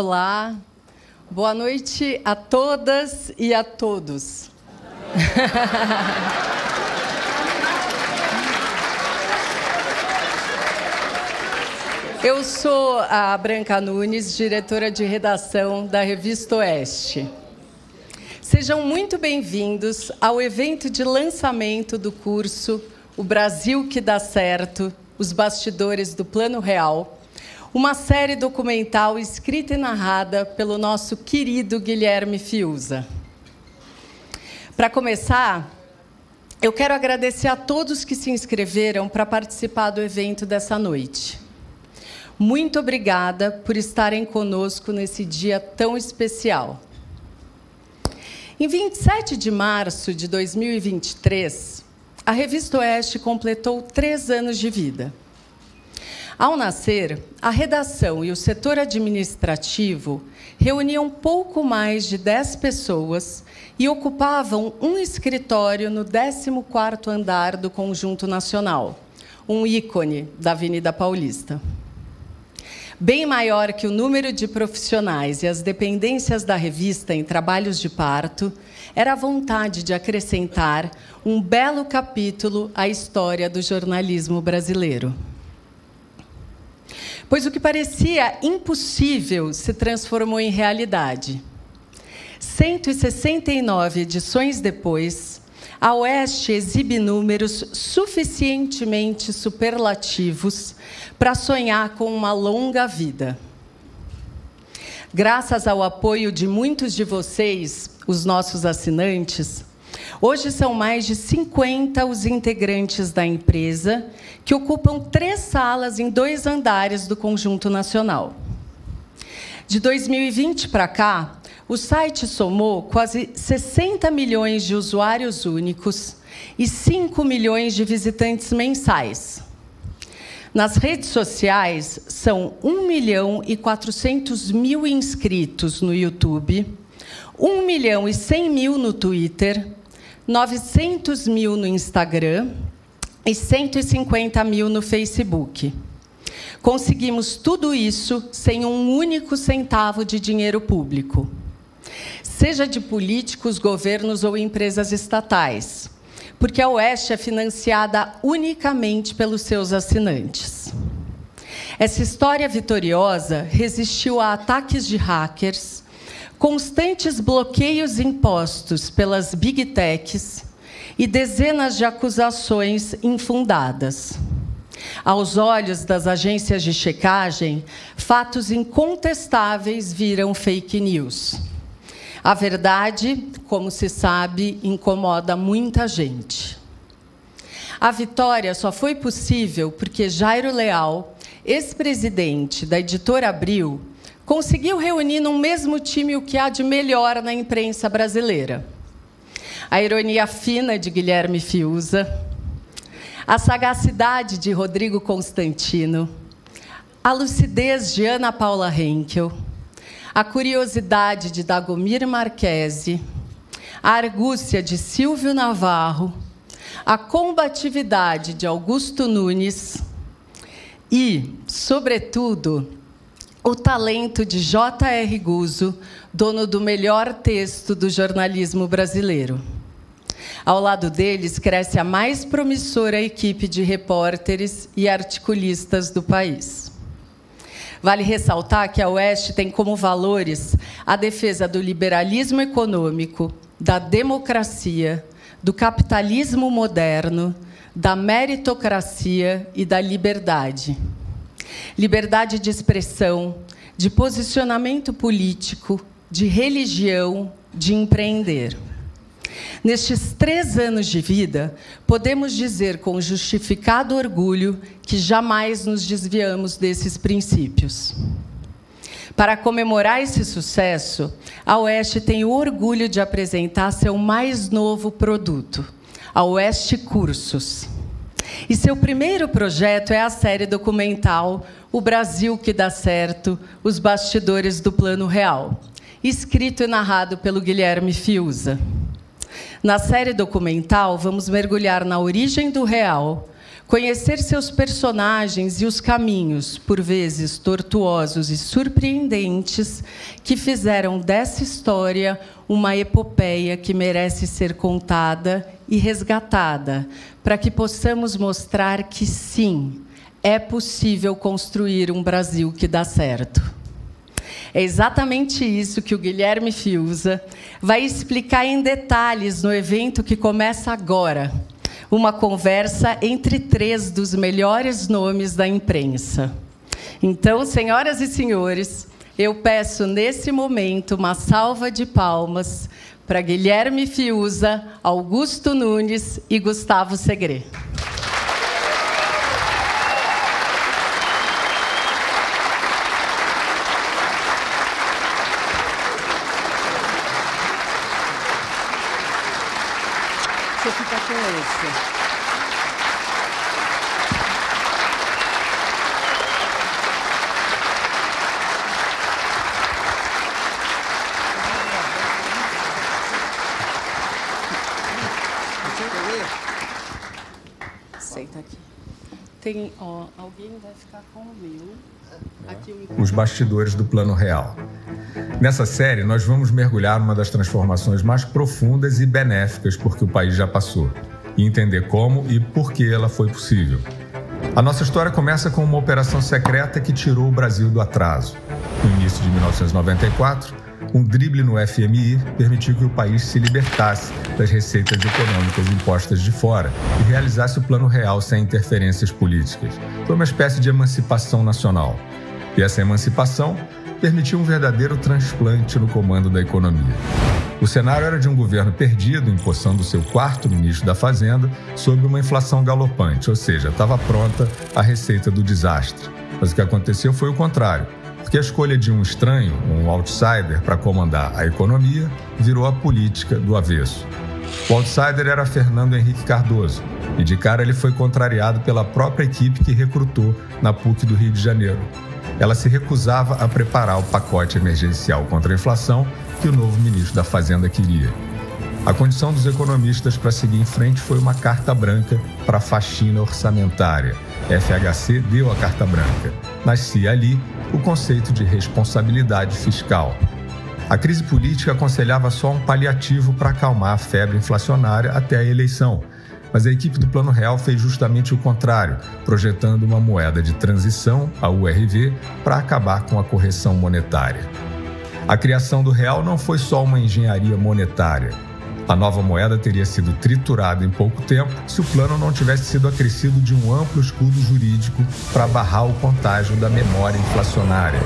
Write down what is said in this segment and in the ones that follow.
Olá, boa noite a todas e a todos. Eu sou a Branca Nunes, diretora de redação da Revista Oeste. Sejam muito bem-vindos ao evento de lançamento do curso O Brasil que dá certo, os bastidores do Plano Real, uma série documental escrita e narrada pelo nosso querido Guilherme Fiuza. Para começar, eu quero agradecer a todos que se inscreveram para participar do evento dessa noite. Muito obrigada por estarem conosco nesse dia tão especial. Em 27 de março de 2023, a Revista Oeste completou três anos de vida. Ao nascer, a redação e o setor administrativo reuniam pouco mais de 10 pessoas e ocupavam um escritório no 14º andar do Conjunto Nacional, um ícone da Avenida Paulista bem maior que o número de profissionais e as dependências da revista em trabalhos de parto, era a vontade de acrescentar um belo capítulo à história do jornalismo brasileiro. Pois o que parecia impossível se transformou em realidade. 169 edições depois, a Oeste exibe números suficientemente superlativos para sonhar com uma longa vida. Graças ao apoio de muitos de vocês, os nossos assinantes, hoje são mais de 50 os integrantes da empresa que ocupam três salas em dois andares do Conjunto Nacional. De 2020 para cá, o site somou quase 60 milhões de usuários únicos e 5 milhões de visitantes mensais. Nas redes sociais, são 1 milhão e 400 mil inscritos no YouTube, 1 milhão e 100 mil no Twitter, 900 mil no Instagram e 150 mil no Facebook. Conseguimos tudo isso sem um único centavo de dinheiro público seja de políticos, governos ou empresas estatais, porque a Oeste é financiada unicamente pelos seus assinantes. Essa história vitoriosa resistiu a ataques de hackers, constantes bloqueios impostos pelas big techs e dezenas de acusações infundadas. Aos olhos das agências de checagem, fatos incontestáveis viram fake news. A verdade, como se sabe, incomoda muita gente. A vitória só foi possível porque Jairo Leal, ex-presidente da editora Abril, conseguiu reunir no mesmo time o que há de melhor na imprensa brasileira. A ironia fina de Guilherme Fiuza, a sagacidade de Rodrigo Constantino, a lucidez de Ana Paula Henkel, a curiosidade de Dagomir Marquese, a argúcia de Silvio Navarro, a combatividade de Augusto Nunes e, sobretudo, o talento de J.R. Guzzo, dono do melhor texto do jornalismo brasileiro. Ao lado deles cresce a mais promissora equipe de repórteres e articulistas do país. Vale ressaltar que a Oeste tem como valores a defesa do liberalismo econômico, da democracia, do capitalismo moderno, da meritocracia e da liberdade. Liberdade de expressão, de posicionamento político, de religião, de empreender. Nestes três anos de vida, podemos dizer com justificado orgulho que jamais nos desviamos desses princípios. Para comemorar esse sucesso, a Oeste tem o orgulho de apresentar seu mais novo produto, a Oeste Cursos. E seu primeiro projeto é a série documental O Brasil que dá certo, os bastidores do Plano Real, escrito e narrado pelo Guilherme Fiuza. Na série documental, vamos mergulhar na origem do real, Conhecer seus personagens e os caminhos, por vezes tortuosos e surpreendentes, que fizeram dessa história uma epopeia que merece ser contada e resgatada, para que possamos mostrar que sim, é possível construir um Brasil que dá certo. É exatamente isso que o Guilherme Fiuza vai explicar em detalhes no evento que começa agora uma conversa entre três dos melhores nomes da imprensa. Então, senhoras e senhores, eu peço nesse momento uma salva de palmas para Guilherme Fiuza, Augusto Nunes e Gustavo Segre. tem, ó, alguém vai ficar com o meu. Aqui o Os bastidores do Plano Real. Nessa série, nós vamos mergulhar numa das transformações mais profundas e benéficas porque o país já passou e entender como e por que ela foi possível. A nossa história começa com uma operação secreta que tirou o Brasil do atraso. No início de 1994, um drible no FMI permitiu que o país se libertasse das receitas econômicas impostas de fora e realizasse o plano real sem interferências políticas. Foi uma espécie de emancipação nacional. E essa emancipação permitiu um verdadeiro transplante no comando da economia. O cenário era de um governo perdido, empossando seu quarto ministro da Fazenda, sob uma inflação galopante, ou seja, estava pronta a receita do desastre. Mas o que aconteceu foi o contrário porque a escolha de um estranho, um outsider, para comandar a economia virou a política do avesso. O outsider era Fernando Henrique Cardoso, e de cara ele foi contrariado pela própria equipe que recrutou na PUC do Rio de Janeiro. Ela se recusava a preparar o pacote emergencial contra a inflação que o novo ministro da Fazenda queria. A condição dos economistas para seguir em frente foi uma carta branca para a faxina orçamentária. FHC deu a carta branca. Nascia ali o conceito de responsabilidade fiscal. A crise política aconselhava só um paliativo para acalmar a febre inflacionária até a eleição, mas a equipe do Plano Real fez justamente o contrário, projetando uma moeda de transição, a URV, para acabar com a correção monetária. A criação do real não foi só uma engenharia monetária. A nova moeda teria sido triturada em pouco tempo se o plano não tivesse sido acrescido de um amplo escudo jurídico para barrar o contágio da memória inflacionária.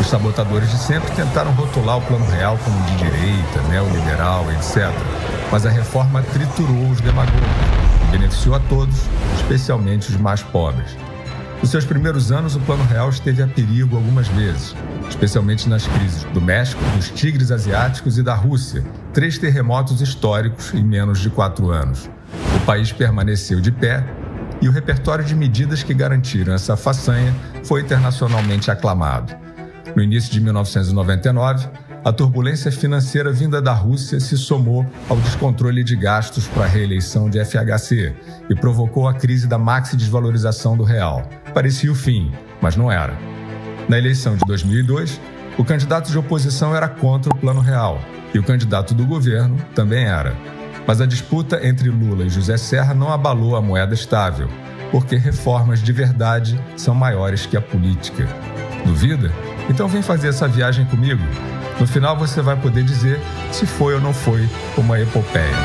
Os sabotadores de sempre tentaram rotular o plano real como de direita, neoliberal, etc. Mas a reforma triturou os demagogos beneficiou a todos, especialmente os mais pobres. Nos seus primeiros anos, o Plano Real esteve a perigo algumas vezes, especialmente nas crises do México, dos tigres asiáticos e da Rússia, três terremotos históricos em menos de quatro anos. O país permaneceu de pé e o repertório de medidas que garantiram essa façanha foi internacionalmente aclamado. No início de 1999, a turbulência financeira vinda da Rússia se somou ao descontrole de gastos para a reeleição de FHC e provocou a crise da maxi desvalorização do real. Parecia o fim, mas não era. Na eleição de 2002, o candidato de oposição era contra o Plano Real e o candidato do governo também era. Mas a disputa entre Lula e José Serra não abalou a moeda estável, porque reformas de verdade são maiores que a política. Duvida? Então vem fazer essa viagem comigo no final você vai poder dizer se foi ou não foi uma epopeia.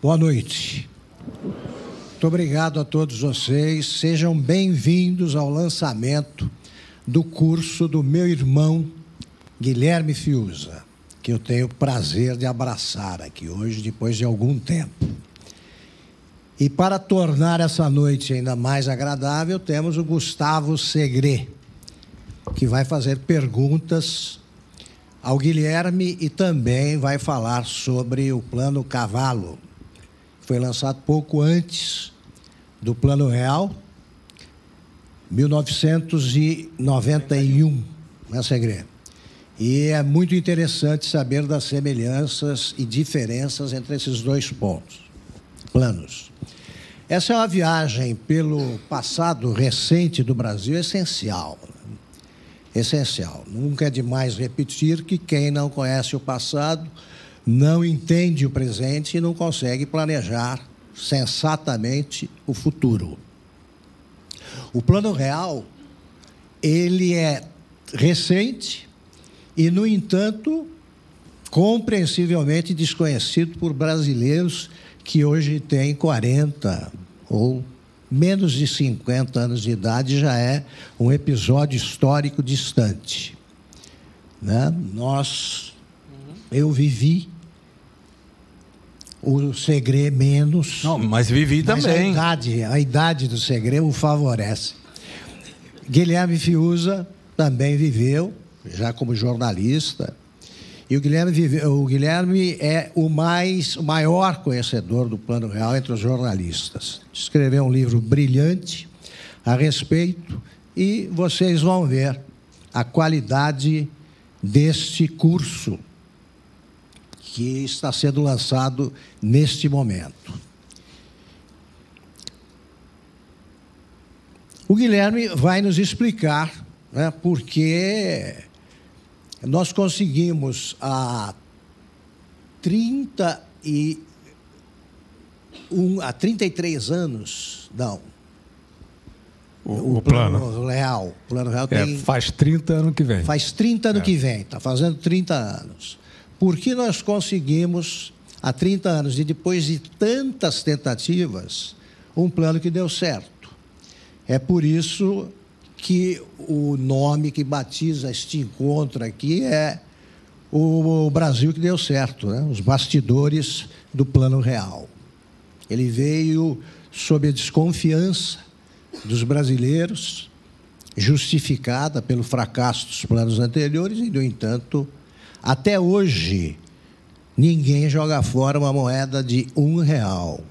Boa noite. Muito obrigado a todos vocês. Sejam bem-vindos ao lançamento do curso do meu irmão Guilherme Fiuza, que eu tenho o prazer de abraçar aqui hoje, depois de algum tempo. E para tornar essa noite ainda mais agradável, temos o Gustavo Segre, que vai fazer perguntas ao Guilherme e também vai falar sobre o Plano Cavalo. Foi lançado pouco antes do Plano Real, 1991, não é segredo? E é muito interessante saber das semelhanças e diferenças entre esses dois pontos, planos. Essa é uma viagem pelo passado recente do Brasil essencial. Né? Essencial. Nunca é demais repetir que quem não conhece o passado não entende o presente e não consegue planejar sensatamente o futuro. O plano real, ele é recente e, no entanto, compreensivelmente desconhecido por brasileiros que hoje têm 40 ou menos de 50 anos de idade, já é um episódio histórico distante. Né? Nós, eu vivi o segredo menos. Não, mas vivi mas também. A idade, a idade do segredo o favorece. Guilherme Fiuza também viveu, já como jornalista. E o Guilherme, vive, o Guilherme é o mais o maior conhecedor do Plano Real entre os jornalistas. Escreveu um livro brilhante a respeito e vocês vão ver a qualidade deste curso que está sendo lançado neste momento. O Guilherme vai nos explicar né, porque nós conseguimos há 30 e um, há 33 anos, não. O, o, plano, plano, real. O plano real é, tem, faz 30 anos que vem. Faz 30 anos é. que vem, está fazendo 30 anos. Porque nós conseguimos, há 30 anos, e depois de tantas tentativas, um plano que deu certo. É por isso que o nome que batiza este encontro aqui é o Brasil que deu certo, né? os bastidores do Plano Real. Ele veio sob a desconfiança dos brasileiros, justificada pelo fracasso dos planos anteriores, e, no entanto, até hoje, ninguém joga fora uma moeda de um real.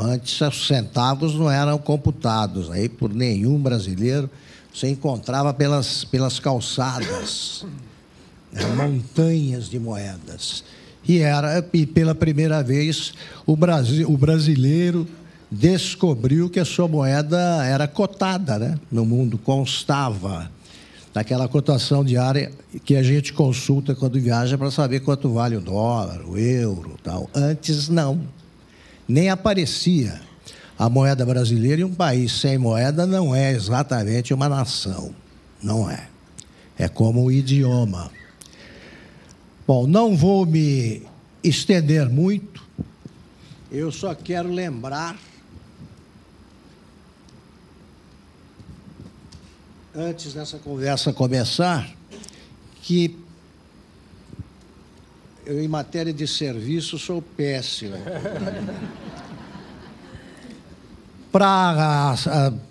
Antes, os centavos não eram computados aí por nenhum brasileiro. Você encontrava pelas, pelas calçadas né, montanhas de moedas. E era e pela primeira vez o, Brasil, o brasileiro descobriu que a sua moeda era cotada né, no mundo, constava daquela cotação diária que a gente consulta quando viaja para saber quanto vale o dólar, o euro, tal. Antes não, nem aparecia a moeda brasileira e um país sem moeda não é exatamente uma nação, não é. É como o idioma. Bom, não vou me estender muito. Eu só quero lembrar antes dessa conversa começar, que eu, em matéria de serviço, sou péssimo. para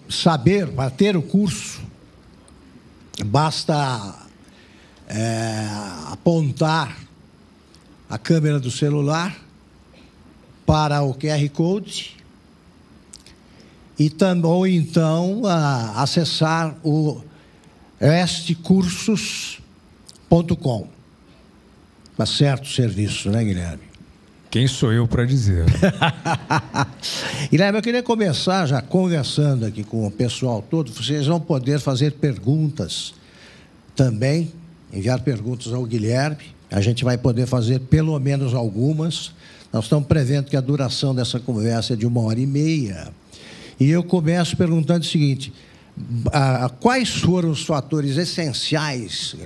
saber, para ter o curso, basta é, apontar a câmera do celular para o QR Code e também, ou então a, acessar o estecursos.com. Tá certo o serviço, né, Guilherme? Quem sou eu para dizer? Guilherme, eu queria começar já conversando aqui com o pessoal todo. Vocês vão poder fazer perguntas também, enviar perguntas ao Guilherme. A gente vai poder fazer pelo menos algumas. Nós estamos prevendo que a duração dessa conversa é de uma hora e meia. E eu começo perguntando o seguinte: quais foram os fatores essenciais,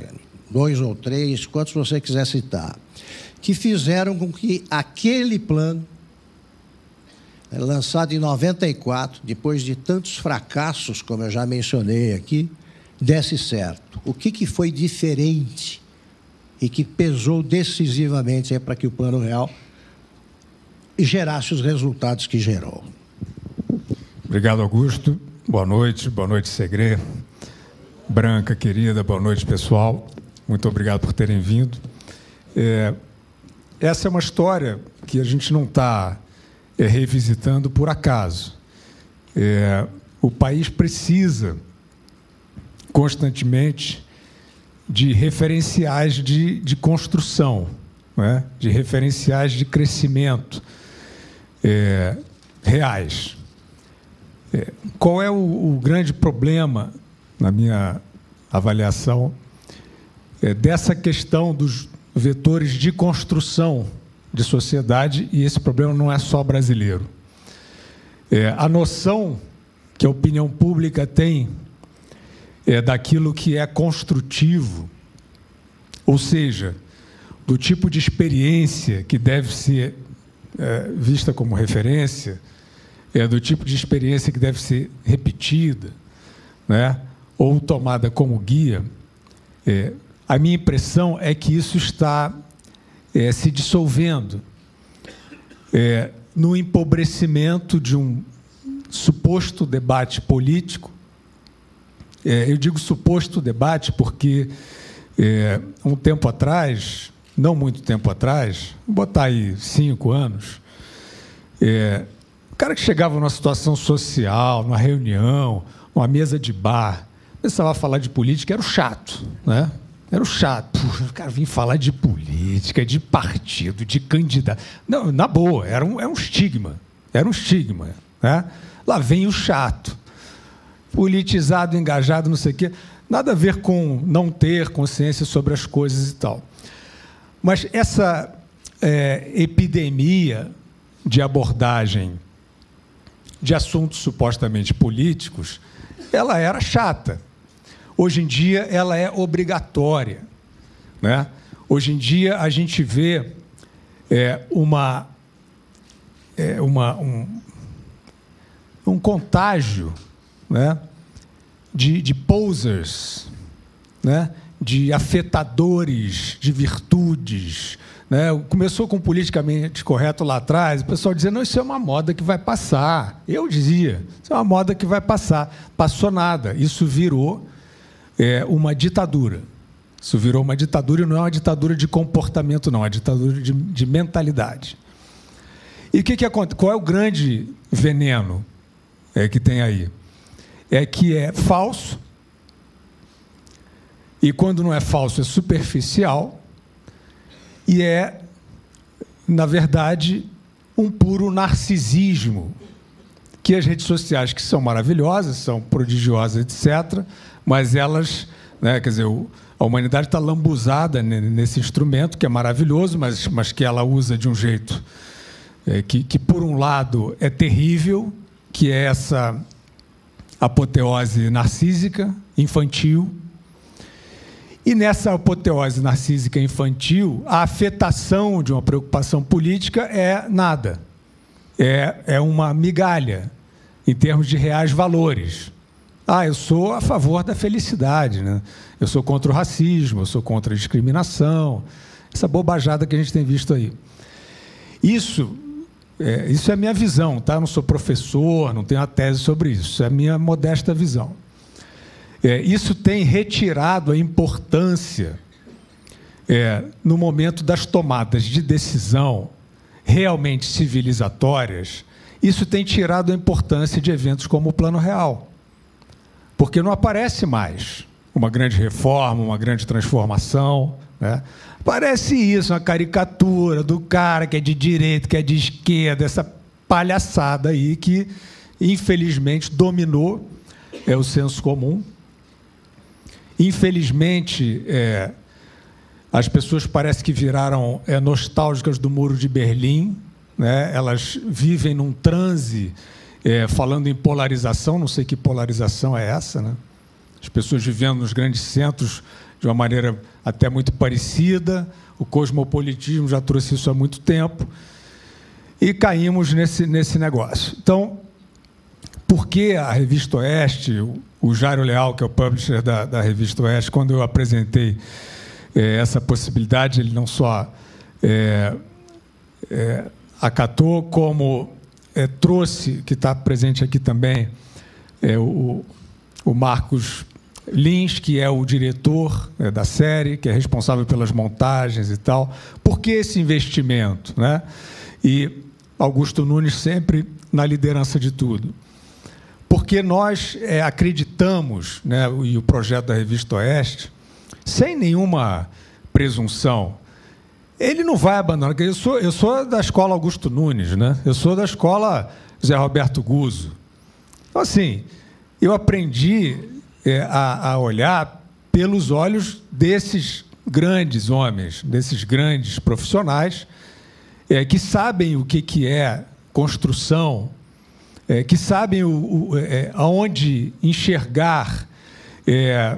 dois ou três, quantos você quiser citar, que fizeram com que aquele plano, né, lançado em 94, depois de tantos fracassos, como eu já mencionei aqui, desse certo? O que, que foi diferente e que pesou decisivamente para que o Plano Real gerasse os resultados que gerou? Obrigado, Augusto. Boa noite, boa noite, Segre. Branca, querida, boa noite, pessoal. Muito obrigado por terem vindo. É, essa é uma história que a gente não está é, revisitando por acaso. É, o país precisa constantemente de referenciais de, de construção, né? de referenciais de crescimento é, reais. É, qual é o, o, grande problema, na minha avaliação, é, dessa questão dos vetores de construção de sociedade, e esse problema não é só brasileiro. É, a noção que a opinião pública tem é, daquilo que é construtivo, ou seja, do tipo de experiência que deve ser é, vista como referência, é do tipo de experiência que deve ser repetida, né, ou tomada como guia. É, a minha impressão é que isso está é, se dissolvendo é, no empobrecimento de um suposto debate político. É, eu digo suposto debate porque, é, um tempo atrás, não muito tempo atrás, vou botar aí cinco anos, é, o cara que chegava numa situação social, numa reunião, numa mesa de bar, começava a falar de política, era o chato, né? Era chato. Cara vinha falar de política, de partido, de candidato. Não, na boa, era um, era um estigma. Era um estigma. Né? Lá vem o chato. Politizado, engajado, não sei o quê. Nada a ver com não ter consciência sobre as coisas e tal. Mas essa é, epidemia de abordagem de assuntos supostamente políticos, ela era chata. Hoje em dia, ela é obrigatória. Né? Hoje em dia, a gente vê é, uma, é, uma, um, um contágio né, de, de posers, né, de afetadores de virtudes. Né? Começou com politicamente correto lá atrás, o pessoal dizendo, isso é uma moda que vai passar. Eu dizia, isso é uma moda que vai passar. Passou nada, isso virou é, uma ditadura. Isso virou uma ditadura e não é uma ditadura de comportamento, não, é uma ditadura de, de mentalidade. E que, que acontece? Qual é o grande veneno é, que tem aí? É que é falso, e quando não é falso, é superficial, e é, na verdade, um puro narcisismo. Que as redes sociais, que são maravilhosas, são prodigiosas, etc., mas elas, né, quer dizer, a humanidade está lambuzada nesse instrumento, que é maravilhoso, mas, mas que ela usa de um jeito é, que, que, por um lado, é terrível, que é essa apoteose narcísica, infantil. E nessa apoteose narcísica infantil, a afetação de uma preocupação política é nada. É, é uma migalha em termos de reais valores. Ah, eu sou a favor da felicidade, né? eu sou contra o racismo, eu sou contra a discriminação, essa bobajada que a gente tem visto aí. Isso é, isso é a minha visão, tá? Eu não sou professor, não tenho uma tese sobre isso. É a minha modesta visão. É, isso tem retirado a importância é, no momento das tomadas de decisão realmente civilizatórias. Isso tem tirado a importância de eventos como o Plano Real, porque não aparece mais uma grande reforma, uma grande transformação. Né? Parece isso, uma caricatura do cara que é de direita, que é de esquerda, essa palhaçada aí que, infelizmente, dominou é, o senso comum. Infelizmente, é, as pessoas parece que viraram é, nostálgicas do Muro de Berlim, né? elas vivem num transe é, falando em polarização, não sei que polarização é essa, né? as pessoas vivendo nos grandes centros de uma maneira até muito parecida. O cosmopolitismo já trouxe isso há muito tempo. E caímos nesse, nesse negócio. Então, por que a Revista Oeste, o Jairo Leal, que é o publisher da, da Revista Oeste, quando eu apresentei é, essa possibilidade, ele não só é, é, acatou, como trouxe, que está presente aqui também, o, o Marcos Lins, que é o diretor né, da série, que é responsável pelas montagens e tal. Por que esse investimento? Né? E Augusto Nunes sempre na liderança de tudo. Porque nós é, acreditamos, né, e o projeto da Revista Oeste, sem nenhuma presunção, ele não vai abandonar. Eu sou, eu sou da escola Augusto Nunes, né? eu sou da escola Zé Roberto Guzzo. Então, assim, eu aprendi é, a, a olhar pelos olhos desses grandes homens, desses grandes profissionais, é, que sabem o que, que é construção, é, que sabem o, o, é, aonde enxergar é,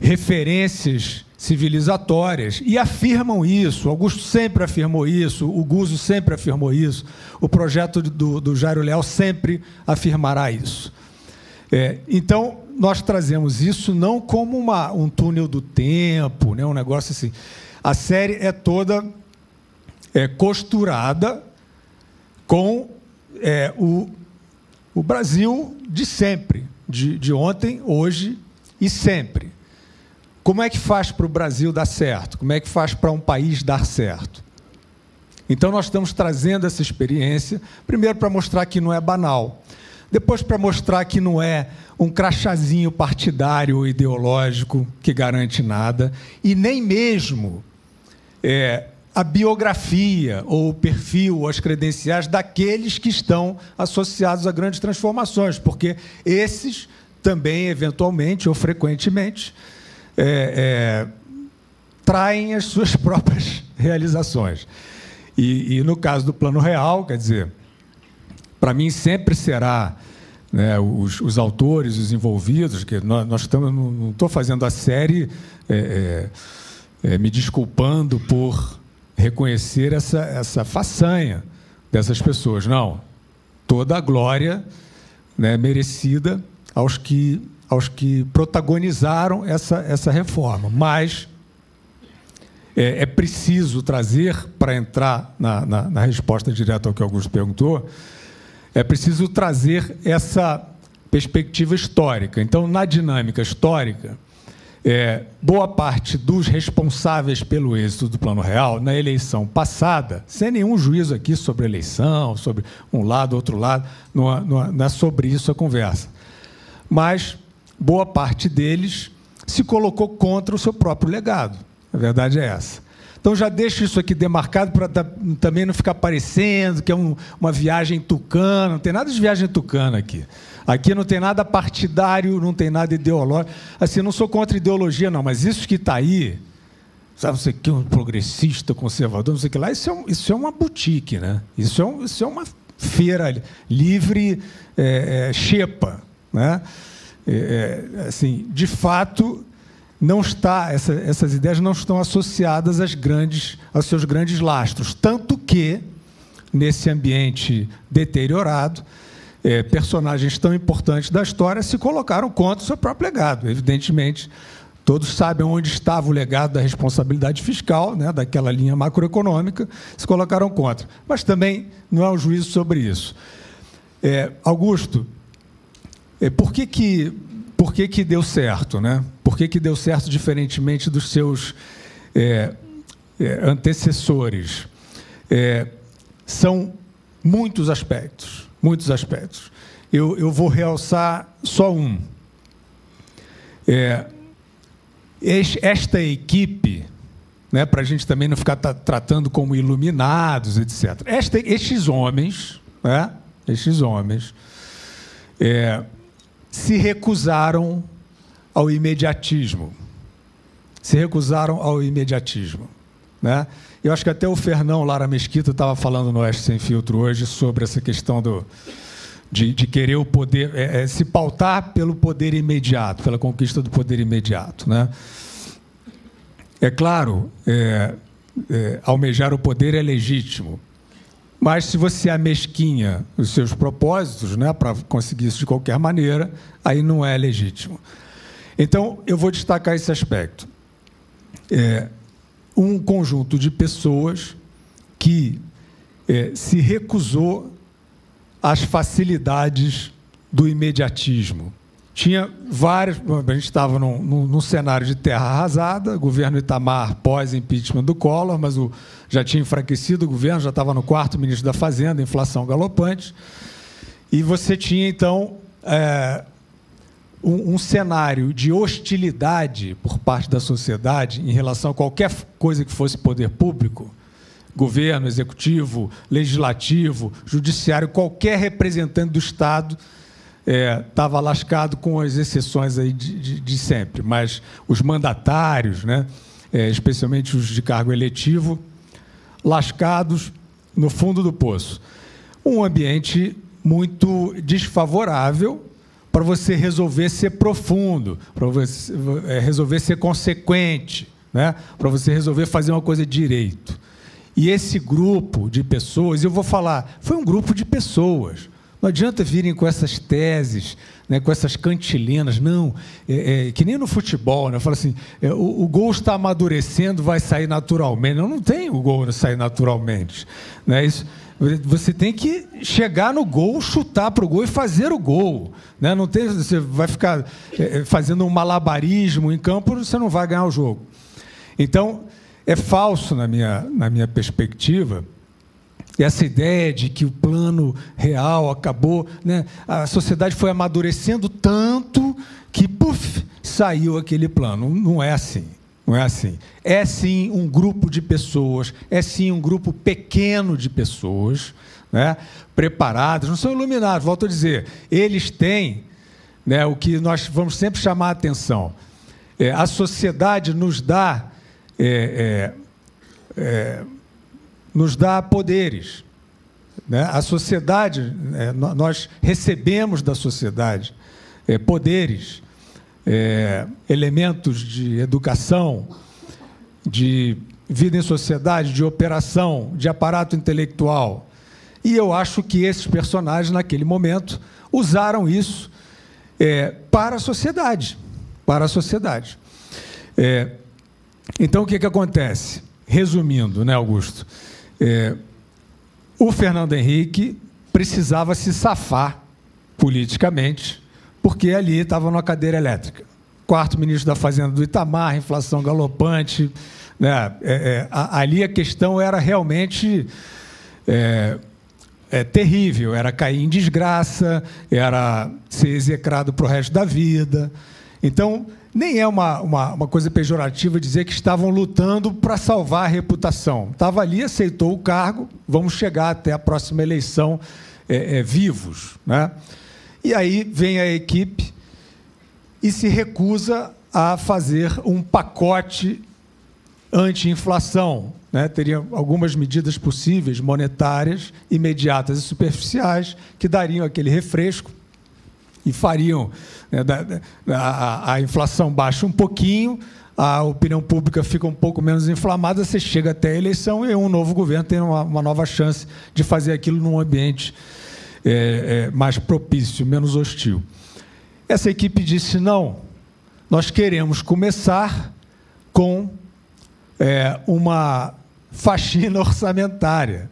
referências civilizatórias e afirmam isso. Augusto sempre afirmou isso, o Guzo sempre afirmou isso, o projeto do, do Jairo Leal sempre afirmará isso. É, então, nós trazemos isso não como uma, um túnel do tempo, né, um negócio assim. A série é toda é, costurada com é, o, o Brasil de sempre, de, de ontem, hoje e sempre. Como é que faz para o Brasil dar certo? Como é que faz para um país dar certo? Então, nós estamos trazendo essa experiência, primeiro para mostrar que não é banal, depois para mostrar que não é um crachazinho partidário ou ideológico que garante nada, e nem mesmo é, a biografia ou o perfil ou as credenciais daqueles que estão associados a grandes transformações, porque esses também, eventualmente ou frequentemente, é, é, traem as suas próprias realizações. E, e, no caso do Plano Real, quer dizer, para mim sempre será né, os, os, autores, os envolvidos, que nós, nós estamos, não estou fazendo a série é, é, é, me desculpando por reconhecer essa, essa façanha dessas pessoas. Não. Toda a glória né, merecida aos que, aos que protagonizaram essa, essa reforma. Mas é, é preciso trazer, para entrar na, na, na resposta direta ao que Augusto perguntou, é preciso trazer essa perspectiva histórica. Então, na dinâmica histórica, é, boa parte dos responsáveis pelo êxito do Plano Real na eleição passada, sem nenhum juízo aqui sobre eleição, sobre um lado, outro lado, não, é sobre isso a conversa. Mas boa parte deles se colocou contra o seu próprio legado. A verdade é essa. Então já deixo isso aqui demarcado para também não ficar parecendo que é um, uma viagem tucana. Não tem nada de viagem tucana aqui. Aqui não tem nada partidário, não tem nada ideológico. Assim, não sou contra ideologia, não, mas isso que está aí, sabe, você que é um progressista, conservador, não sei o que lá, isso é, um, isso é uma boutique, né? Isso é, um, isso é uma feira livre, é, é, xepa, né? É, é assim, de fato, não está essa, essas ideias não estão associadas às grandes, aos seus grandes lastros, tanto que nesse ambiente deteriorado, é, personagens tão importantes da história se colocaram contra o seu próprio legado. Evidentemente, todos sabem onde estava o legado da responsabilidade fiscal, né, daquela linha macroeconômica, se colocaram contra. Mas também não é um juízo sobre isso. É, Augusto, é, por que, que por que, que deu certo, né? Por que, que deu certo diferentemente dos seus é, é, antecessores? É, são muitos aspectos, muitos aspectos. Eu, eu vou realçar só um. É, esta equipe, né, para a gente também não ficar tratando como iluminados, etc. Estes homens, né, estes homens, é, se recusaram ao imediatismo. Se recusaram ao imediatismo. Né? Eu acho que até o Fernão Lara Mesquita estava falando no Oeste Sem Filtro hoje sobre essa questão do, de, de querer o poder, é, é, se pautar pelo poder imediato, pela conquista do poder imediato. Né? É claro, é, é almejar o poder é legítimo, mas se você amesquinha os seus propósitos, né, para conseguir isso de qualquer maneira, aí não é legítimo. Então, eu vou destacar esse aspecto. É um conjunto de pessoas que é, se recusou às facilidades do imediatismo. Tinha vários. A gente estava num, num, num, cenário de terra arrasada, governo Itamar pós-impeachment do Collor, mas o, já tinha enfraquecido o governo, já estava no quarto ministro da Fazenda, inflação galopante. E você tinha, então, é, um, um, cenário de hostilidade por parte da sociedade em relação a qualquer coisa que fosse poder público, governo, executivo, legislativo, judiciário, qualquer representante do Estado estava é, lascado com as exceções aí de, de, de sempre, mas os mandatários, né, é, especialmente os de cargo eletivo, lascados no fundo do poço. Um ambiente muito desfavorável para você resolver ser profundo, para você é, resolver ser consequente, né? para você resolver fazer uma coisa direito. E esse grupo de pessoas, eu vou falar, foi um grupo de pessoas. Não adianta virem com essas teses, né, com essas cantilinas, não, é, é, que nem no futebol, né? Fala assim, é, o, o, gol está amadurecendo, vai sair naturalmente. Não, não tem o gol sair naturalmente. Né? Isso, você tem que chegar no gol, chutar para o gol e fazer o gol. Né? Não tem, você vai ficar é, é, fazendo um malabarismo em campo, você não vai ganhar o jogo. Então, é falso na minha, na minha perspectiva essa ideia de que o plano real acabou, né? a sociedade foi amadurecendo tanto que, puf, saiu aquele plano. Não é assim. Não é assim. É sim um grupo de pessoas, é sim um grupo pequeno de pessoas, né? preparadas, não são iluminados, volto a dizer, eles têm né, o que nós vamos sempre chamar a atenção. É, a sociedade nos dá. É, é, é nos dá poderes. Né? A sociedade, é, nós recebemos da sociedade é, poderes, é, elementos de educação, de vida em sociedade, de operação, de aparato intelectual. E eu acho que esses personagens, naquele momento, usaram isso é, para a sociedade. Para a sociedade. É, então, o que, que acontece? Resumindo, né, Augusto? É, o Fernando Henrique precisava se safar politicamente, porque ali estava numa cadeira elétrica. Quarto ministro da Fazenda do Itamar, inflação galopante. Né? É, é, ali a questão era realmente é, é, terrível, era cair em desgraça, era ser execrado para o resto da vida. Então, nem é uma, uma, uma, coisa pejorativa dizer que estavam lutando para salvar a reputação. Estava ali, aceitou o cargo, vamos chegar até a próxima eleição é, é, vivos. Né? E aí vem a equipe e se recusa a fazer um pacote anti-inflação. Né? Teria algumas medidas possíveis, monetárias, imediatas e superficiais, que dariam aquele refresco e fariam né, a, a, inflação baixa um pouquinho, a opinião pública fica um pouco menos inflamada, você chega até a eleição e um novo governo tem uma, uma nova chance de fazer aquilo num ambiente é, é, mais propício, menos hostil. Essa equipe disse: não, nós queremos começar com é, uma faxina orçamentária.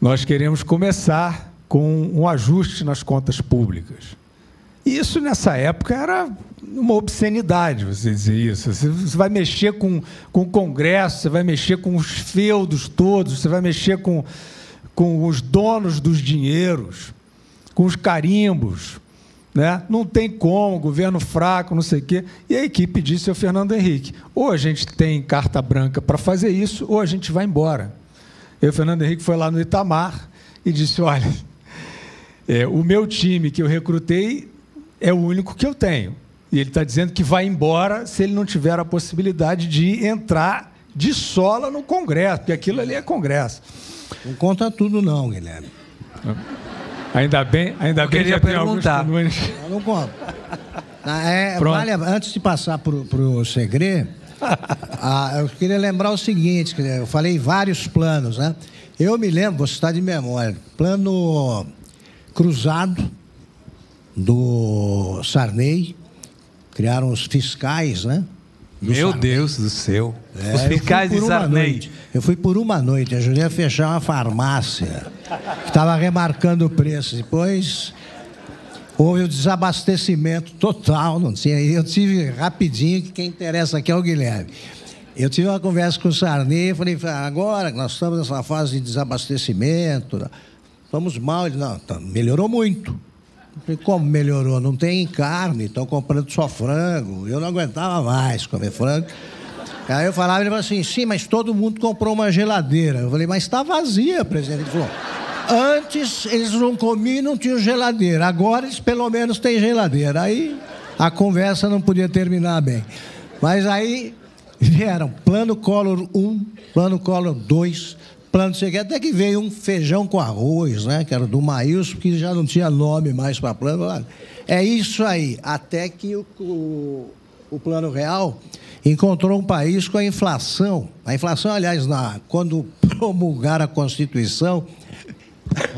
Nós queremos começar com um ajuste nas contas públicas. E isso, nessa época, era uma obscenidade você dizer isso. Você vai mexer com, com o Congresso, você vai mexer com os feudos todos, você vai mexer com, com os donos dos dinheiros, com os carimbos. Né? Não tem como, governo fraco, não sei o quê. E a equipe disse ao Fernando Henrique: ou a gente tem carta branca para fazer isso, ou a gente vai embora. E o Fernando Henrique foi lá no Itamar e disse: olha, é, o meu time que eu recrutei é o único que eu tenho. E ele está dizendo que vai embora se ele não tiver a possibilidade de entrar de sola no Congresso, porque aquilo ali é Congresso. Não conta tudo, não, Guilherme. Ainda bem, ainda eu bem queria perguntar. Não, não conta. Ah, é, vale, antes de passar para o segredo, ah, eu queria lembrar o seguinte: eu falei vários planos, né? Eu me lembro, você está de memória, plano cruzado do Sarney, criaram os fiscais, né? Do Meu Sarney. Deus do céu. É, os fiscais de Sarney. Noite. Eu fui por uma noite, ajudei a fechar uma farmácia que estava remarcando o preço. Depois houve o desabastecimento total, não tinha. Eu tive rapidinho, que quem interessa aqui é o Guilherme. Eu tive uma conversa com o Sarney, falei, agora que nós estamos nessa fase de desabastecimento, estamos mal. Ele, não, tá, melhorou muito Como melhorou? Não tem carne, estão comprando só frango. Eu não aguentava mais comer frango. Aí eu falava, ele falou assim, sim, mas todo mundo comprou uma geladeira. Eu falei, mas está vazia, presidente. Ele falou, antes eles não comiam e não tinham geladeira. Agora eles pelo menos têm geladeira. Aí a conversa não podia terminar bem. Mas aí vieram plano Collor 1, plano Collor 2, plano seguinte, até que veio um feijão com arroz, né? Que era do Maílson, que já não tinha nome mais para plano. É isso aí. Até que o, o, o plano real encontrou um país com a inflação. A inflação, aliás, na, quando promulgaram a Constituição,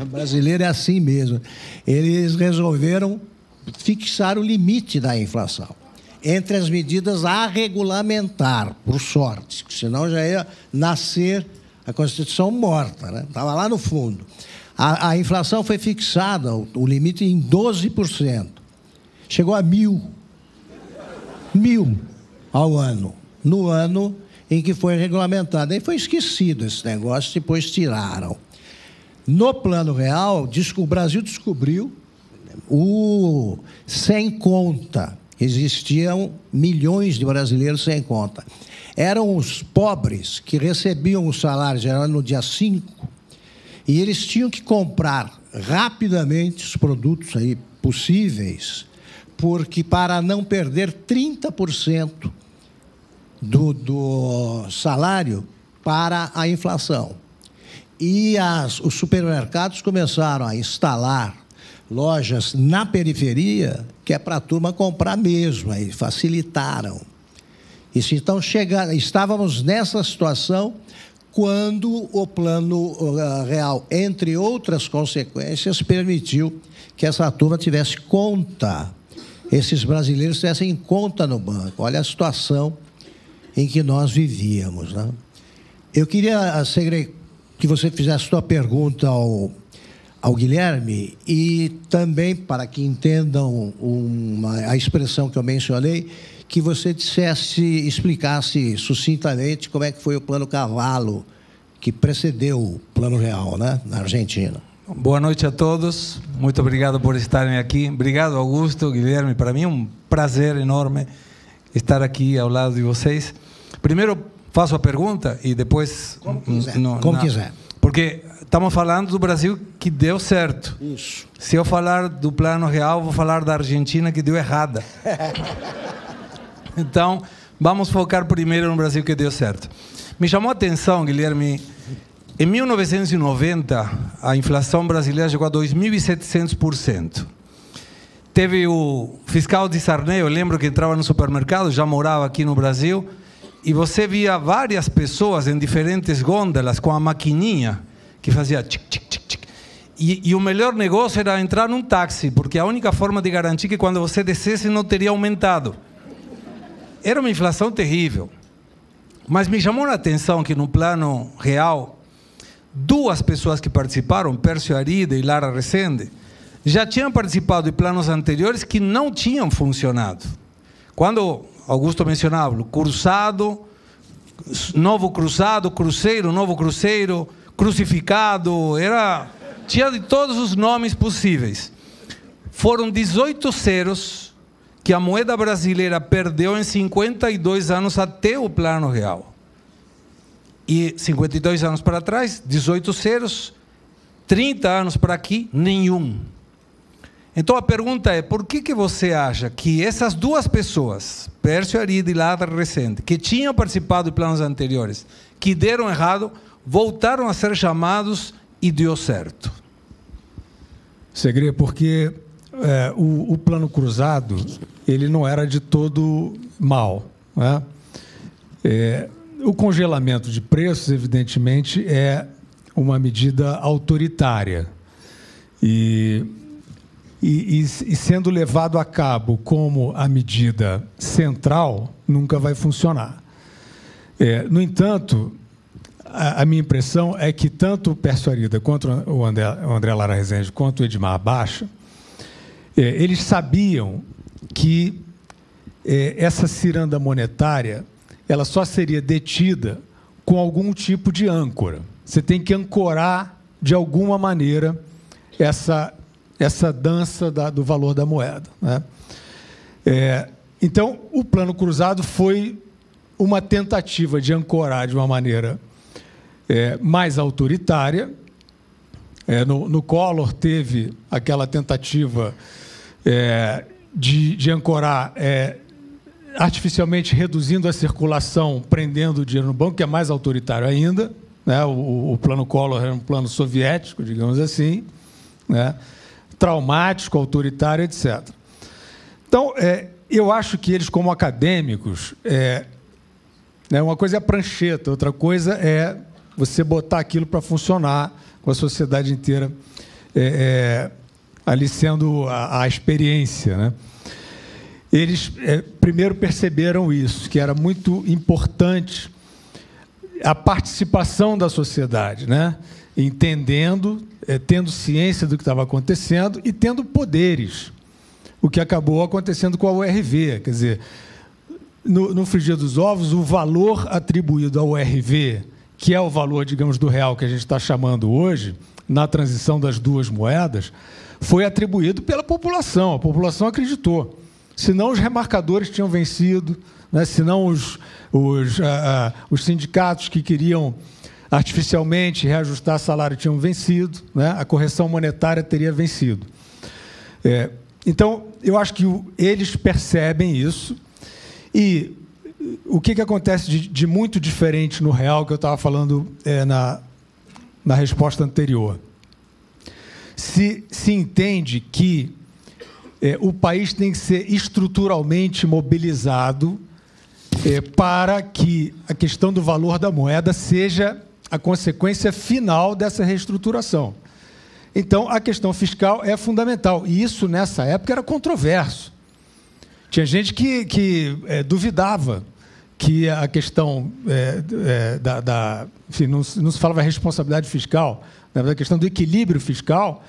brasileira é assim mesmo. Eles resolveram fixar o limite da inflação entre as medidas a regulamentar, por sorte, senão já ia nascer a Constituição morta, né? Estava lá no fundo. A, a inflação foi fixada, o, o, limite em 12%. Chegou a mil. Mil ao ano. No ano em que foi regulamentado. Aí foi esquecido esse negócio, depois tiraram. No plano real, o Brasil descobriu o sem conta. Existiam milhões de brasileiros sem conta. Eram os pobres que recebiam o salário geral no dia 5 e eles tinham que comprar rapidamente os produtos aí possíveis, porque para não perder 30% do, do salário para a inflação. E as, os supermercados começaram a instalar lojas na periferia, que é para a turma comprar mesmo, aí facilitaram. Então, chega, estávamos nessa situação quando o plano real, entre outras consequências, permitiu que essa turma tivesse conta, esses brasileiros tivessem conta no banco. Olha a situação em que nós vivíamos. Né? Eu queria, que você fizesse sua pergunta ao ao Guilherme e também para que entendam uma, a expressão que eu mencionei, que você dissesse, explicasse sucintamente como é que foi o plano cavalo que precedeu o plano real, né, na Argentina. Boa noite a todos. Muito obrigado por estarem aqui. Obrigado, Augusto, Guilherme. Para mim é um prazer enorme estar aqui ao lado de vocês. Primeiro faço a pergunta e depois como quiser. No, como na, quiser. Porque estamos falando do Brasil que deu certo. Isso. Se eu falar do plano real, vou falar da Argentina que deu errada. então, vamos focar primeiro no Brasil que deu certo. Me chamou a atenção, Guilherme, em 1990, a inflação brasileira chegou a 2.700%. Teve o fiscal de Sarney, eu lembro que entrava no supermercado, já morava aqui no Brasil, e você via várias pessoas em diferentes gôndolas com a maquininha que fazia tic, tic, tic. E, e, o melhor negócio era entrar num táxi, porque a única forma de garantir que quando você descesse não teria aumentado. Era uma inflação terrível. Mas me chamou a atenção que no plano real, duas pessoas que participaram, Pércio Arida e Lara Resende, já tinham participado de planos anteriores que não tinham funcionado. Quando Augusto mencionava, o cruzado, novo cruzado, cruzeiro, novo cruzeiro, crucificado, era tinha de todos os nomes possíveis. Foram 18 ceros que a moeda brasileira perdeu em 52 anos até o plano real. E 52 anos para trás, 18 ceros, 30 anos para aqui, nenhum. Então a pergunta é: por que, que você acha que essas duas pessoas, Pércio Arida e Ladra Recente, que tinham participado de planos anteriores, que deram errado, voltaram a ser chamados e deu certo. Segredo, porque é, o, o, plano cruzado ele não era de todo mal. Né? É, o congelamento de preços, evidentemente, é uma medida autoritária. E, e, e, e sendo levado a cabo como a medida central, nunca vai funcionar. É, no entanto, a, a, minha impressão é que tanto o Persuarida quanto o André, o André Lara Rezende quanto o Edmar Baixa, é, eles sabiam que é, essa ciranda monetária ela só seria detida com algum tipo de âncora. Você tem que ancorar de alguma maneira essa, essa dança da, do valor da moeda. Né? É, então, o plano cruzado foi uma tentativa de ancorar de uma maneira é, mais autoritária. É, no, no Collor teve aquela tentativa é, de, de, ancorar é, artificialmente reduzindo a circulação, prendendo o dinheiro no banco, que é mais autoritário ainda. Né? O, o plano Collor era um plano soviético, digamos assim, né? traumático, autoritário, etc. Então, é, eu acho que eles, como acadêmicos, é, né, uma coisa é a prancheta, outra coisa é você botar aquilo para funcionar com a sociedade inteira é, é, ali sendo a, a experiência. Né? Eles é, primeiro perceberam isso, que era muito importante a participação da sociedade, né? entendendo, é, tendo ciência do que estava acontecendo e tendo poderes, o que acabou acontecendo com a URV. Quer dizer, no, no frigir dos ovos, o valor atribuído ao URV, que é o valor, digamos, do real que a gente está chamando hoje, na transição das duas moedas, foi atribuído pela população. A população acreditou. Senão os remarcadores tinham vencido, né? senão os, os, uh, uh, os sindicatos que queriam artificialmente reajustar salário tinham vencido, né? a correção monetária teria vencido. É, então, eu acho que o, eles percebem isso e o que, que acontece de, de muito diferente no real que eu estava falando é, na, na resposta anterior. Se, se entende que é, o país tem que ser estruturalmente mobilizado é, para que a questão do valor da moeda seja a consequência final dessa reestruturação. Então, a questão fiscal é fundamental. E isso, nessa época, era controverso. Tinha gente que, que é, duvidava que a questão é, é, da. da enfim, não, não, se falava responsabilidade fiscal, né, a questão do equilíbrio fiscal,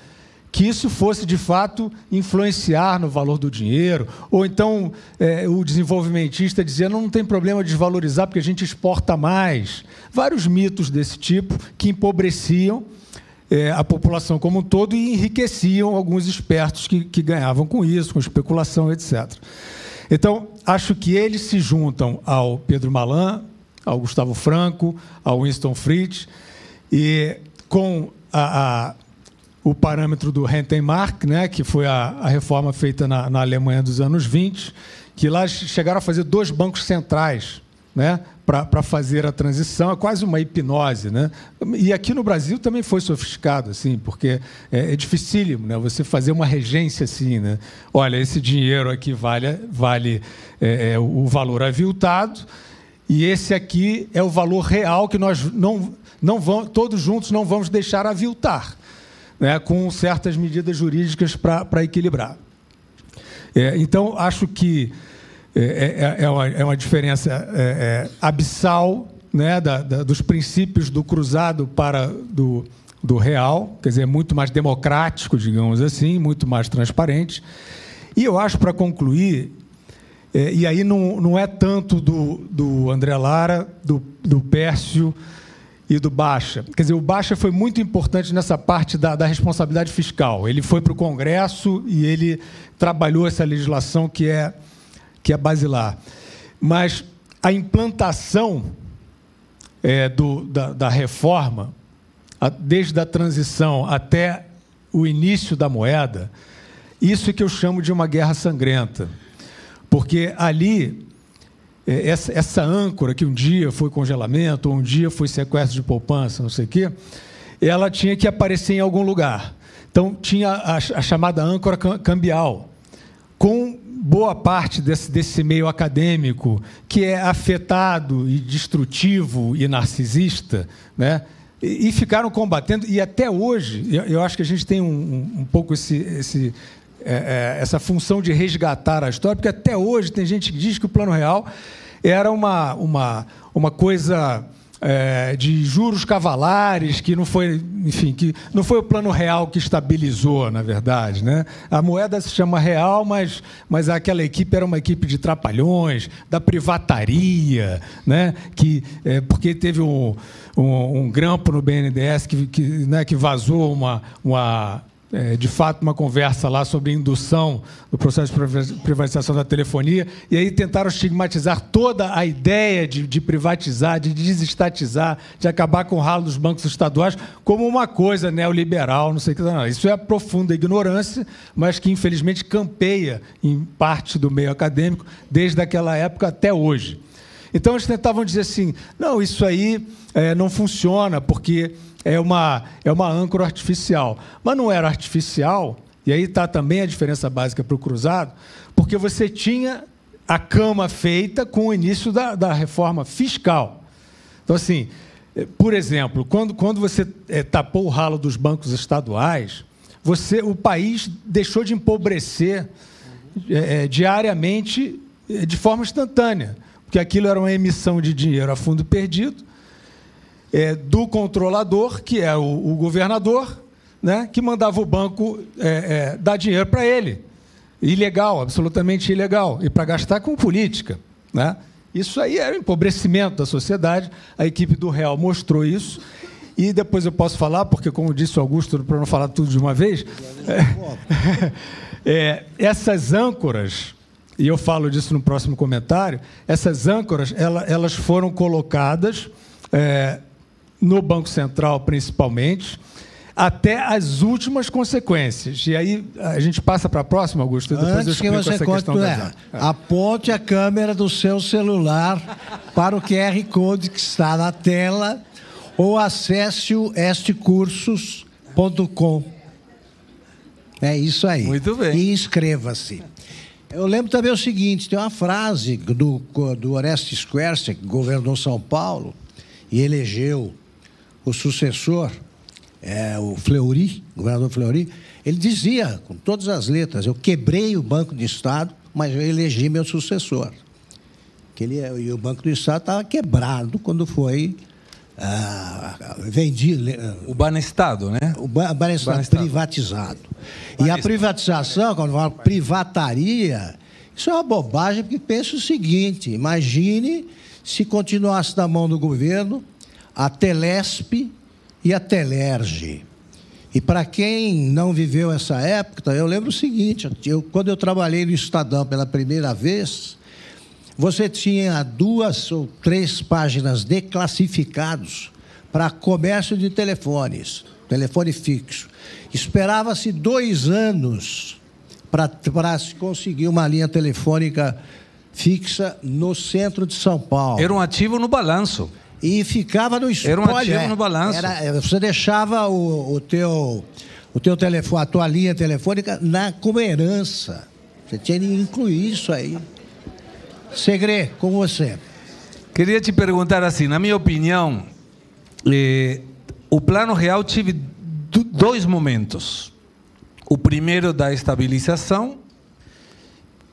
que isso fosse de fato influenciar no valor do dinheiro, ou então é, o desenvolvimentista dizia não, não tem problema desvalorizar porque a gente exporta mais. Vários mitos desse tipo que empobreciam é, a população como um todo e enriqueciam alguns espertos que, que ganhavam com isso, com especulação, etc. Então, acho que eles se juntam ao Pedro Malan, ao Gustavo Franco, ao Winston Fritz, e com a, a o parâmetro do Rentenmark, né, que foi a, a reforma feita na, na, Alemanha dos anos 20, que lá chegaram a fazer dois bancos centrais né, para fazer a transição, é quase uma hipnose. Né? E aqui no Brasil também foi sofisticado, assim, porque é, é dificílimo né, você fazer uma regência assim. Né? Olha, esse dinheiro aqui vale, vale é, é, o valor aviltado, e esse aqui é o valor real que nós não, não vamos, todos juntos não vamos deixar aviltar né, com certas medidas jurídicas para equilibrar. É, então, acho que é, é, é, uma, é uma, diferença é, é, abissal né, da, da, dos princípios do cruzado para do, do real, quer dizer, muito mais democrático, digamos assim, muito mais transparente. E eu acho, para concluir, é, e aí não, não é tanto do, do André Lara, do, do Pércio, e do Baixa. Quer dizer, o Baixa foi muito importante nessa parte da, da responsabilidade fiscal. Ele foi para o Congresso e ele trabalhou essa legislação que é, que é basilar. Mas a implantação é, do, da, da reforma, a, desde a transição até o início da moeda, isso é que eu chamo de uma guerra sangrenta. Porque ali essa, essa âncora que um dia foi congelamento, ou um dia foi sequestro de poupança, não sei o quê, ela tinha que aparecer em algum lugar. Então, tinha a, a chamada âncora cambial, com boa parte desse, desse meio acadêmico que é afetado e destrutivo e narcisista, né? e, e ficaram combatendo, e até hoje, eu, eu acho que a gente tem um, um pouco esse, esse, é, é, essa função de resgatar a história, porque até hoje tem gente que diz que o Plano Real era uma, uma, uma coisa é, de juros cavalares, que não foi, enfim, que não foi o plano real que estabilizou, na verdade. Né? A moeda se chama real, mas, mas aquela equipe era uma equipe de trapalhões, da privataria, né? que, é, porque teve um, um, um, grampo no BNDES que, que, né, que vazou uma, uma é, de fato, uma conversa lá sobre indução do processo de privatização da telefonia, e aí tentaram estigmatizar toda a ideia de, de privatizar, de desestatizar, de acabar com o ralo dos bancos estaduais como uma coisa neoliberal, não sei o que. Não. Isso é profunda ignorância, mas que, infelizmente, campeia em parte do meio acadêmico desde aquela época até hoje. Então, eles tentavam dizer assim: não, isso aí é, não funciona, porque é uma, é uma âncora artificial. Mas não era artificial, e aí está também a diferença básica para o cruzado, porque você tinha a cama feita com o início da, da reforma fiscal. Então, assim, eh, por exemplo, quando, quando você é, tapou o ralo dos bancos estaduais, você, o país deixou de empobrecer é, diariamente de forma instantânea, porque aquilo era uma emissão de dinheiro a fundo perdido, é, do controlador, que é o, o, governador, né, que mandava o banco é, é, dar dinheiro para ele. Ilegal, absolutamente ilegal. E para gastar com política. Né? Isso aí era o empobrecimento da sociedade. A equipe do Real mostrou isso. E depois eu posso falar, porque, como disse o Augusto, para não falar tudo de uma vez, é, essas âncoras, e eu falo disso no próximo comentário, essas âncoras elas foram colocadas é, no Banco Central principalmente, até as últimas consequências. E aí a gente passa para a próxima, Augusto, depois Antes eu explico que você essa questão é, é. Aponte a câmera do seu celular para o QR Code que está na tela ou acesse o estecursos.com. É isso aí. Muito bem. E inscreva-se. Eu lembro também o seguinte: tem uma frase do, do Orestes Quercia, que governou São Paulo e elegeu o sucessor, é, o Fleury, o governador Fleury, ele dizia, com todas as letras, eu quebrei o Banco de Estado, mas eu elegi meu sucessor. Que ele, e o Banco do Estado estava quebrado quando foi ah, vendido. O Banestado, né? O ba Banestado, Banestado. privatizado. Banestado. E a privatização, quando fala privataria, isso é uma bobagem, porque pensa o seguinte: imagine se continuasse na mão do governo a Telesp e a Telerge. E para quem não viveu essa época, eu lembro o seguinte: eu, quando eu trabalhei no Estadão pela primeira vez, você tinha duas ou três páginas de classificados para comércio de telefones, telefone fixo. Esperava-se dois anos para se conseguir uma linha telefônica fixa no centro de São Paulo. Era um ativo no balanço e ficava no espólio. Era um ativo é, no balanço. Era, é, você deixava o, o, teu, o teu telefone, a tua linha telefônica na, como herança. Você tinha que incluir isso aí. Segre, com você. Queria te perguntar assim, na minha opinião, eh, o plano real tive dois momentos. O primeiro da estabilização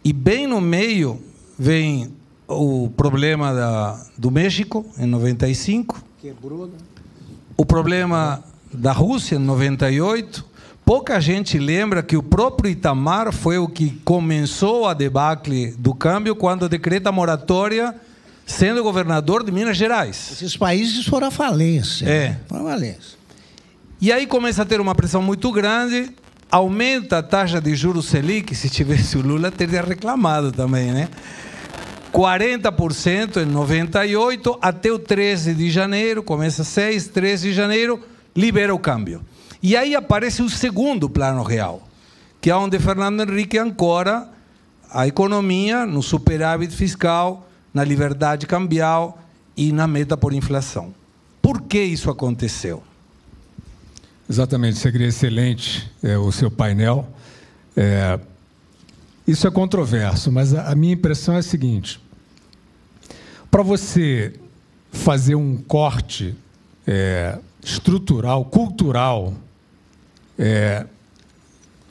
e bem no meio vem o problema da, do México, em 95. Quebrou, né? O problema da Rússia, em 98. Pouca gente lembra que o próprio Itamar foi o que começou a debacle do câmbio quando decreta a moratória, sendo governador de Minas Gerais. Esses países foram à falência. É. Foram à falência. E aí começa a ter uma pressão muito grande, aumenta a taxa de juros Selic, se tivesse o Lula, teria reclamado também, né? 40% em 98 até o 13 de janeiro, começa 6, 13 de janeiro, libera o câmbio. E aí aparece o segundo plano real, que é onde Fernando Henrique ancora a economia no superávit fiscal, na liberdade cambial e na meta por inflação. Por que isso aconteceu? Exatamente, seria excelente é, o seu painel. É, isso é controverso, mas a, minha impressão é a seguinte: para você fazer um corte é, estrutural, cultural, é,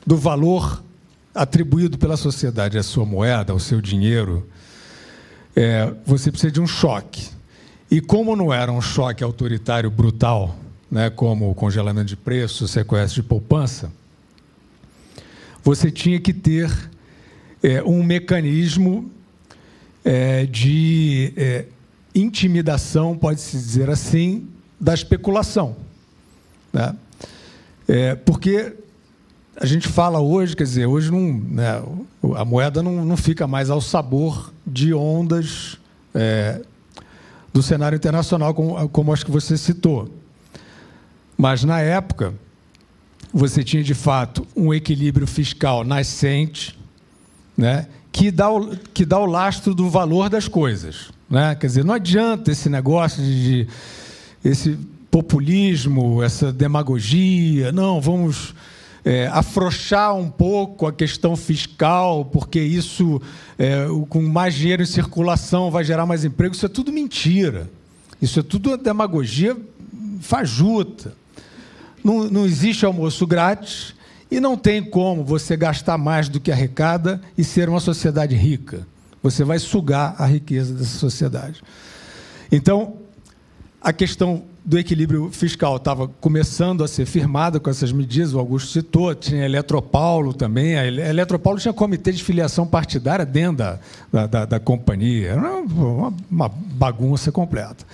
do valor atribuído pela sociedade à sua moeda, ao seu dinheiro, é, você precisa de um choque. E como não era um choque autoritário brutal, né, como o congelamento de preço, sequestro de poupança, você tinha que ter é, um mecanismo é, de é, intimidação, pode-se dizer assim, da especulação. Né? É, porque a gente fala hoje, quer dizer, hoje não, né, a moeda não, não fica mais ao sabor de ondas é, do cenário internacional, como, como acho que você citou. Mas, na época, você tinha, de fato, um equilíbrio fiscal nascente, né, que, dá o, que dá o lastro do valor das coisas. Né? Quer dizer, não adianta esse negócio de, de esse populismo, essa demagogia, não, vamos é, afrouxar um pouco a questão fiscal, porque isso, é, com mais dinheiro em circulação, vai gerar mais emprego. Isso é tudo mentira. Isso é tudo demagogia fajuta. Não, não existe almoço grátis e não tem como você gastar mais do que arrecada e ser uma sociedade rica. Você vai sugar a riqueza dessa sociedade. Então, a questão do equilíbrio fiscal estava começando a ser firmada com essas medidas, o Augusto citou, tinha a Eletropaulo também, a Eletropaulo tinha comitê de filiação partidária dentro da, da, da, da companhia, era uma, uma bagunça completa.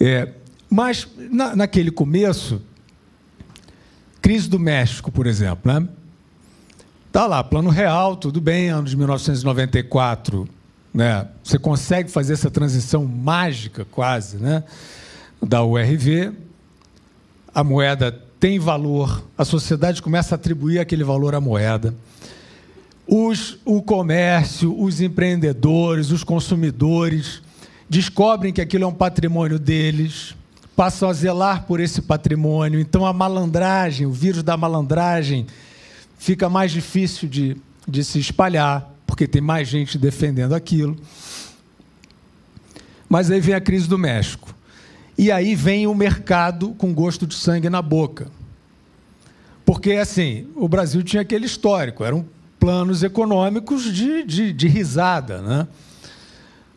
É, mas, na, naquele começo, crise do México, por exemplo, né? Tá lá, plano real, tudo bem, ano de 1994, né? Você consegue fazer essa transição mágica, quase, né? da URV, a moeda tem valor, a sociedade começa a atribuir aquele valor à moeda. Os, o comércio, os empreendedores, os consumidores descobrem que aquilo é um patrimônio deles, passam a zelar por esse patrimônio. Então, a malandragem, o vírus da malandragem, fica mais difícil de, de se espalhar, porque tem mais gente defendendo aquilo. Mas aí vem a crise do México. E aí vem o mercado com gosto de sangue na boca. Porque, assim, o Brasil tinha aquele histórico, eram planos econômicos de, de, de risada. Né?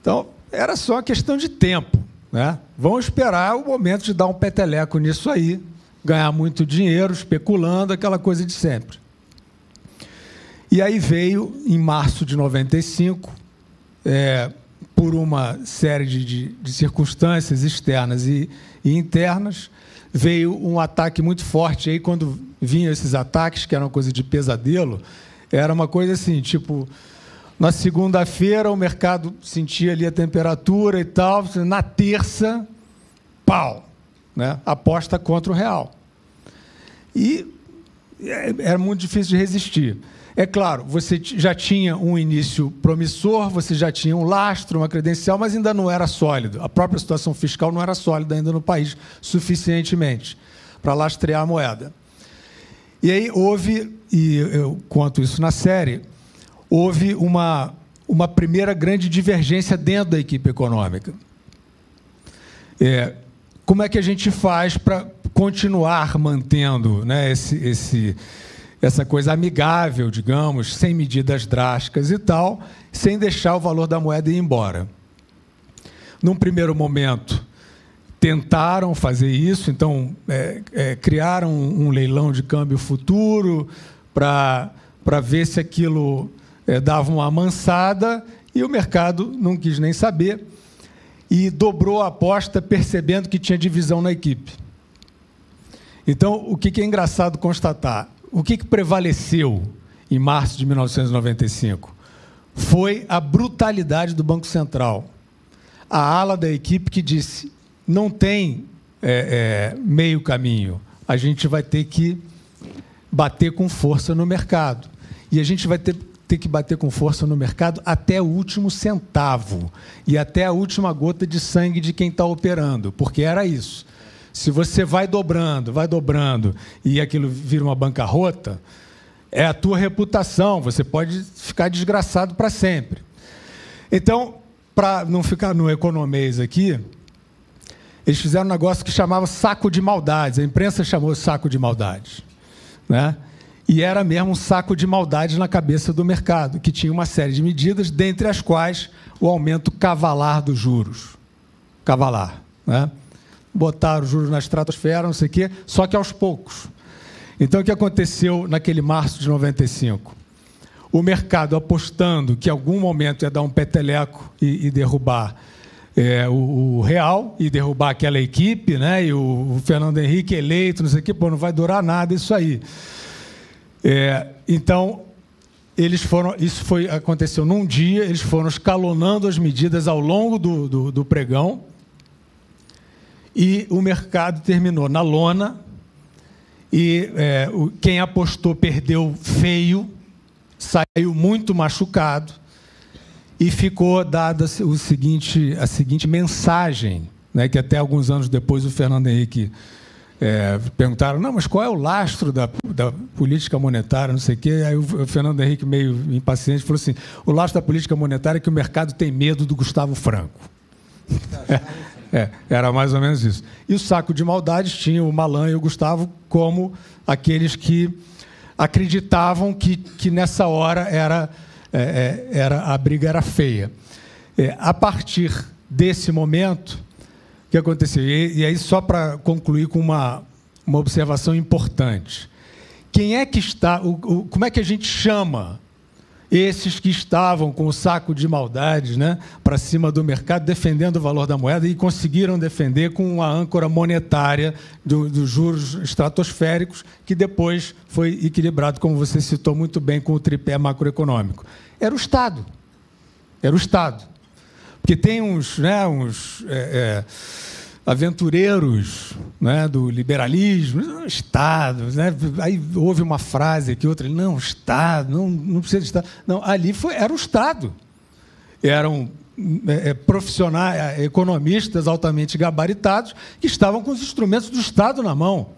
Então, era só questão de tempo. Né? Vamos esperar o momento de dar um peteleco nisso aí, ganhar muito dinheiro, especulando, aquela coisa de sempre. E aí veio, em março de 95, é, por uma série de, de, de circunstâncias externas e, e, internas, veio um ataque muito forte. E aí, quando vinham esses ataques, que era uma coisa de pesadelo, era uma coisa assim, tipo, na segunda-feira o mercado sentia ali a temperatura e tal, na terça, pau, né? aposta contra o real. E é, era muito difícil de resistir. É claro, você já tinha um início promissor, você já tinha um lastro, uma credencial, mas ainda não era sólido. A própria situação fiscal não era sólida ainda no país suficientemente para lastrear a moeda. E aí houve, e eu conto isso na série, houve uma, uma primeira grande divergência dentro da equipe econômica. É, como é que a gente faz para continuar mantendo né, esse, esse essa coisa amigável, digamos, sem medidas drásticas e tal, sem deixar o valor da moeda ir embora. Num primeiro momento, tentaram fazer isso, então é, é, criaram um, leilão de câmbio futuro para ver se aquilo é, dava uma amansada e o mercado não quis nem saber e dobrou a aposta percebendo que tinha divisão na equipe. Então, o que é engraçado constatar? o que, prevaleceu em março de 1995? Foi a brutalidade do Banco Central. A ala da equipe que disse: não tem é, é, meio caminho, a gente vai ter que bater com força no mercado. E a gente vai ter, ter que bater com força no mercado até o último centavo e até a última gota de sangue de quem está operando, porque era isso. Se você vai dobrando, vai dobrando e aquilo vira uma bancarrota, é a tua reputação, você pode ficar desgraçado para sempre. Então, para não ficar no economês aqui, eles fizeram um negócio que chamava saco de maldades. A imprensa chamou saco de maldades. Né? E era mesmo um saco de maldades na cabeça do mercado, que tinha uma série de medidas, dentre as quais o aumento cavalar dos juros. Cavalar. Né? botaram os juros na estratosfera, não sei o quê, só que aos poucos. Então, o que aconteceu naquele março de 95? O mercado apostando que em algum momento ia dar um peteleco e, e derrubar é, o, o, Real e derrubar aquela equipe, né? E o, o, Fernando Henrique eleito, não sei o quê, pô, não vai durar nada isso aí. É, então, eles foram, isso foi, aconteceu num dia, eles foram escalonando as medidas ao longo do, do, do pregão. E o mercado terminou na lona. E é, o, quem apostou perdeu feio, saiu muito machucado. E ficou dada o seguinte, a seguinte mensagem, né, que até alguns anos depois o Fernando Henrique é, perguntaram, não, mas qual é o lastro da, da política monetária, não sei o quê. Aí o, Fernando Henrique, meio impaciente, falou assim: o lastro da política monetária é que o mercado tem medo do Gustavo Franco. É, era mais ou menos isso. E o saco de maldades tinha o Malan e o Gustavo como aqueles que acreditavam que, que nessa hora era, é, é era a briga era feia. É, a partir desse momento, que aconteceu? E, e aí, só para concluir com uma, uma observação importante. Quem é que está. O, o, como é que a gente chama esses que estavam com o saco de maldades né, para cima do mercado, defendendo o valor da moeda e conseguiram defender com uma âncora monetária dos do juros estratosféricos, que depois foi equilibrado, como você citou muito bem, com o tripé macroeconômico. Era o Estado. Era o Estado. Porque tem uns, né, uns é, é, aventureiros né, do liberalismo, Estado, né? aí houve uma frase aqui, outra, não, Estado, não, não precisa de Estado. Não, ali foi, era o Estado. Eram é, é profissionais, é, economistas altamente gabaritados que estavam com os instrumentos do Estado na mão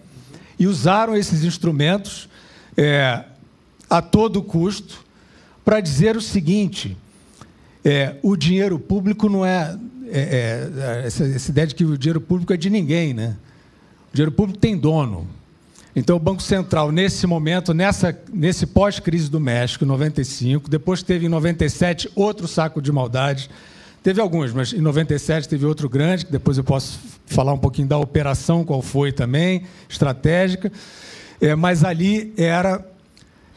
e usaram esses instrumentos é, a todo custo para dizer o seguinte: é, o dinheiro público não é, é, é essa, essa, ideia de que o dinheiro público é de ninguém, né? O dinheiro público tem dono. Então, o Banco Central, nesse momento, nessa, nesse pós-crise do México, 95, depois teve em 97 outro saco de maldade. Teve alguns, mas em 97 teve outro grande, que depois eu posso falar um pouquinho da operação, qual foi também, estratégica. É, mas ali era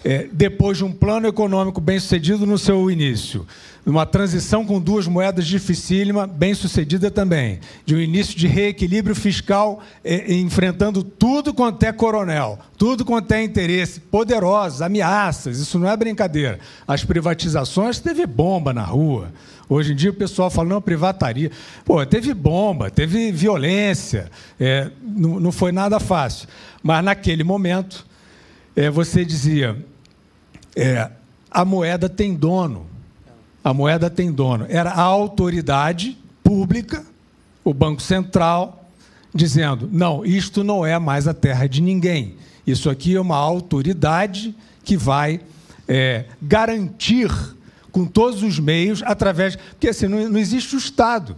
é, depois de um plano econômico bem sucedido no seu início uma transição com duas moedas dificílima, bem sucedida também, de um início de reequilíbrio fiscal, eh, enfrentando tudo quanto é coronel, tudo quanto é interesse, poderosos, ameaças, isso não é brincadeira. As privatizações, teve bomba na rua. Hoje em dia o pessoal fala, não, privataria. Pô, teve bomba, teve violência, é, não, não foi nada fácil. Mas naquele momento, é, você dizia, é, a moeda tem dono a moeda tem dono. Era a autoridade pública, o Banco Central, dizendo: não, isto não é mais a terra de ninguém. Isso aqui é uma autoridade que vai é, garantir com todos os meios, através. Porque assim, não, não existe o Estado.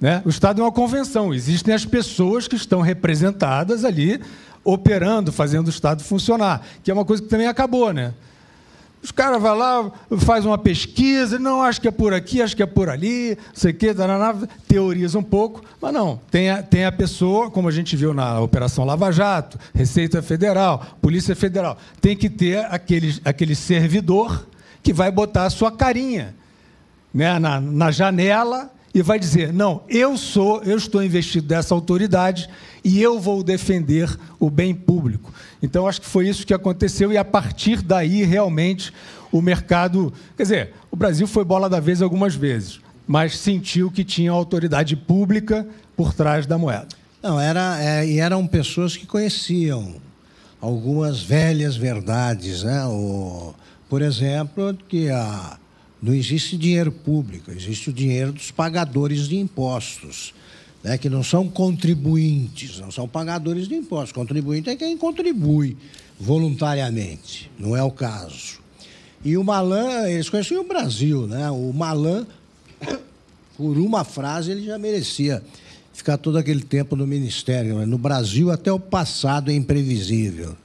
Né? O Estado é uma convenção, existem as pessoas que estão representadas ali, operando, fazendo o Estado funcionar, que é uma coisa que também acabou. Né? Os caras vão lá, faz uma pesquisa, não, acho que é por aqui, acho que é por ali, não sei o quê, teoriza um pouco, mas não, tem a, tem a pessoa, como a gente viu na Operação Lava Jato, Receita Federal, Polícia Federal, tem que ter aquele, aquele servidor que vai botar a sua carinha né, na, na janela e vai dizer: não, eu sou, eu estou investido dessa autoridade e eu vou defender o bem público. Então, acho que foi isso que aconteceu, e a partir daí, realmente, o mercado. Quer dizer, o Brasil foi bola da vez algumas vezes, mas sentiu que tinha autoridade pública por trás da moeda. Não, era, é, e eram pessoas que conheciam algumas velhas verdades. Né? O, por exemplo, que a, não existe dinheiro público, existe o dinheiro dos pagadores de impostos né, que não são contribuintes, não são pagadores de impostos. Contribuinte é quem contribui voluntariamente, não é o caso. E o Malan, eles conheciam o Brasil, né? O Malan, por uma frase, ele já merecia ficar todo aquele tempo no ministério. Né? No Brasil, até o passado é imprevisível.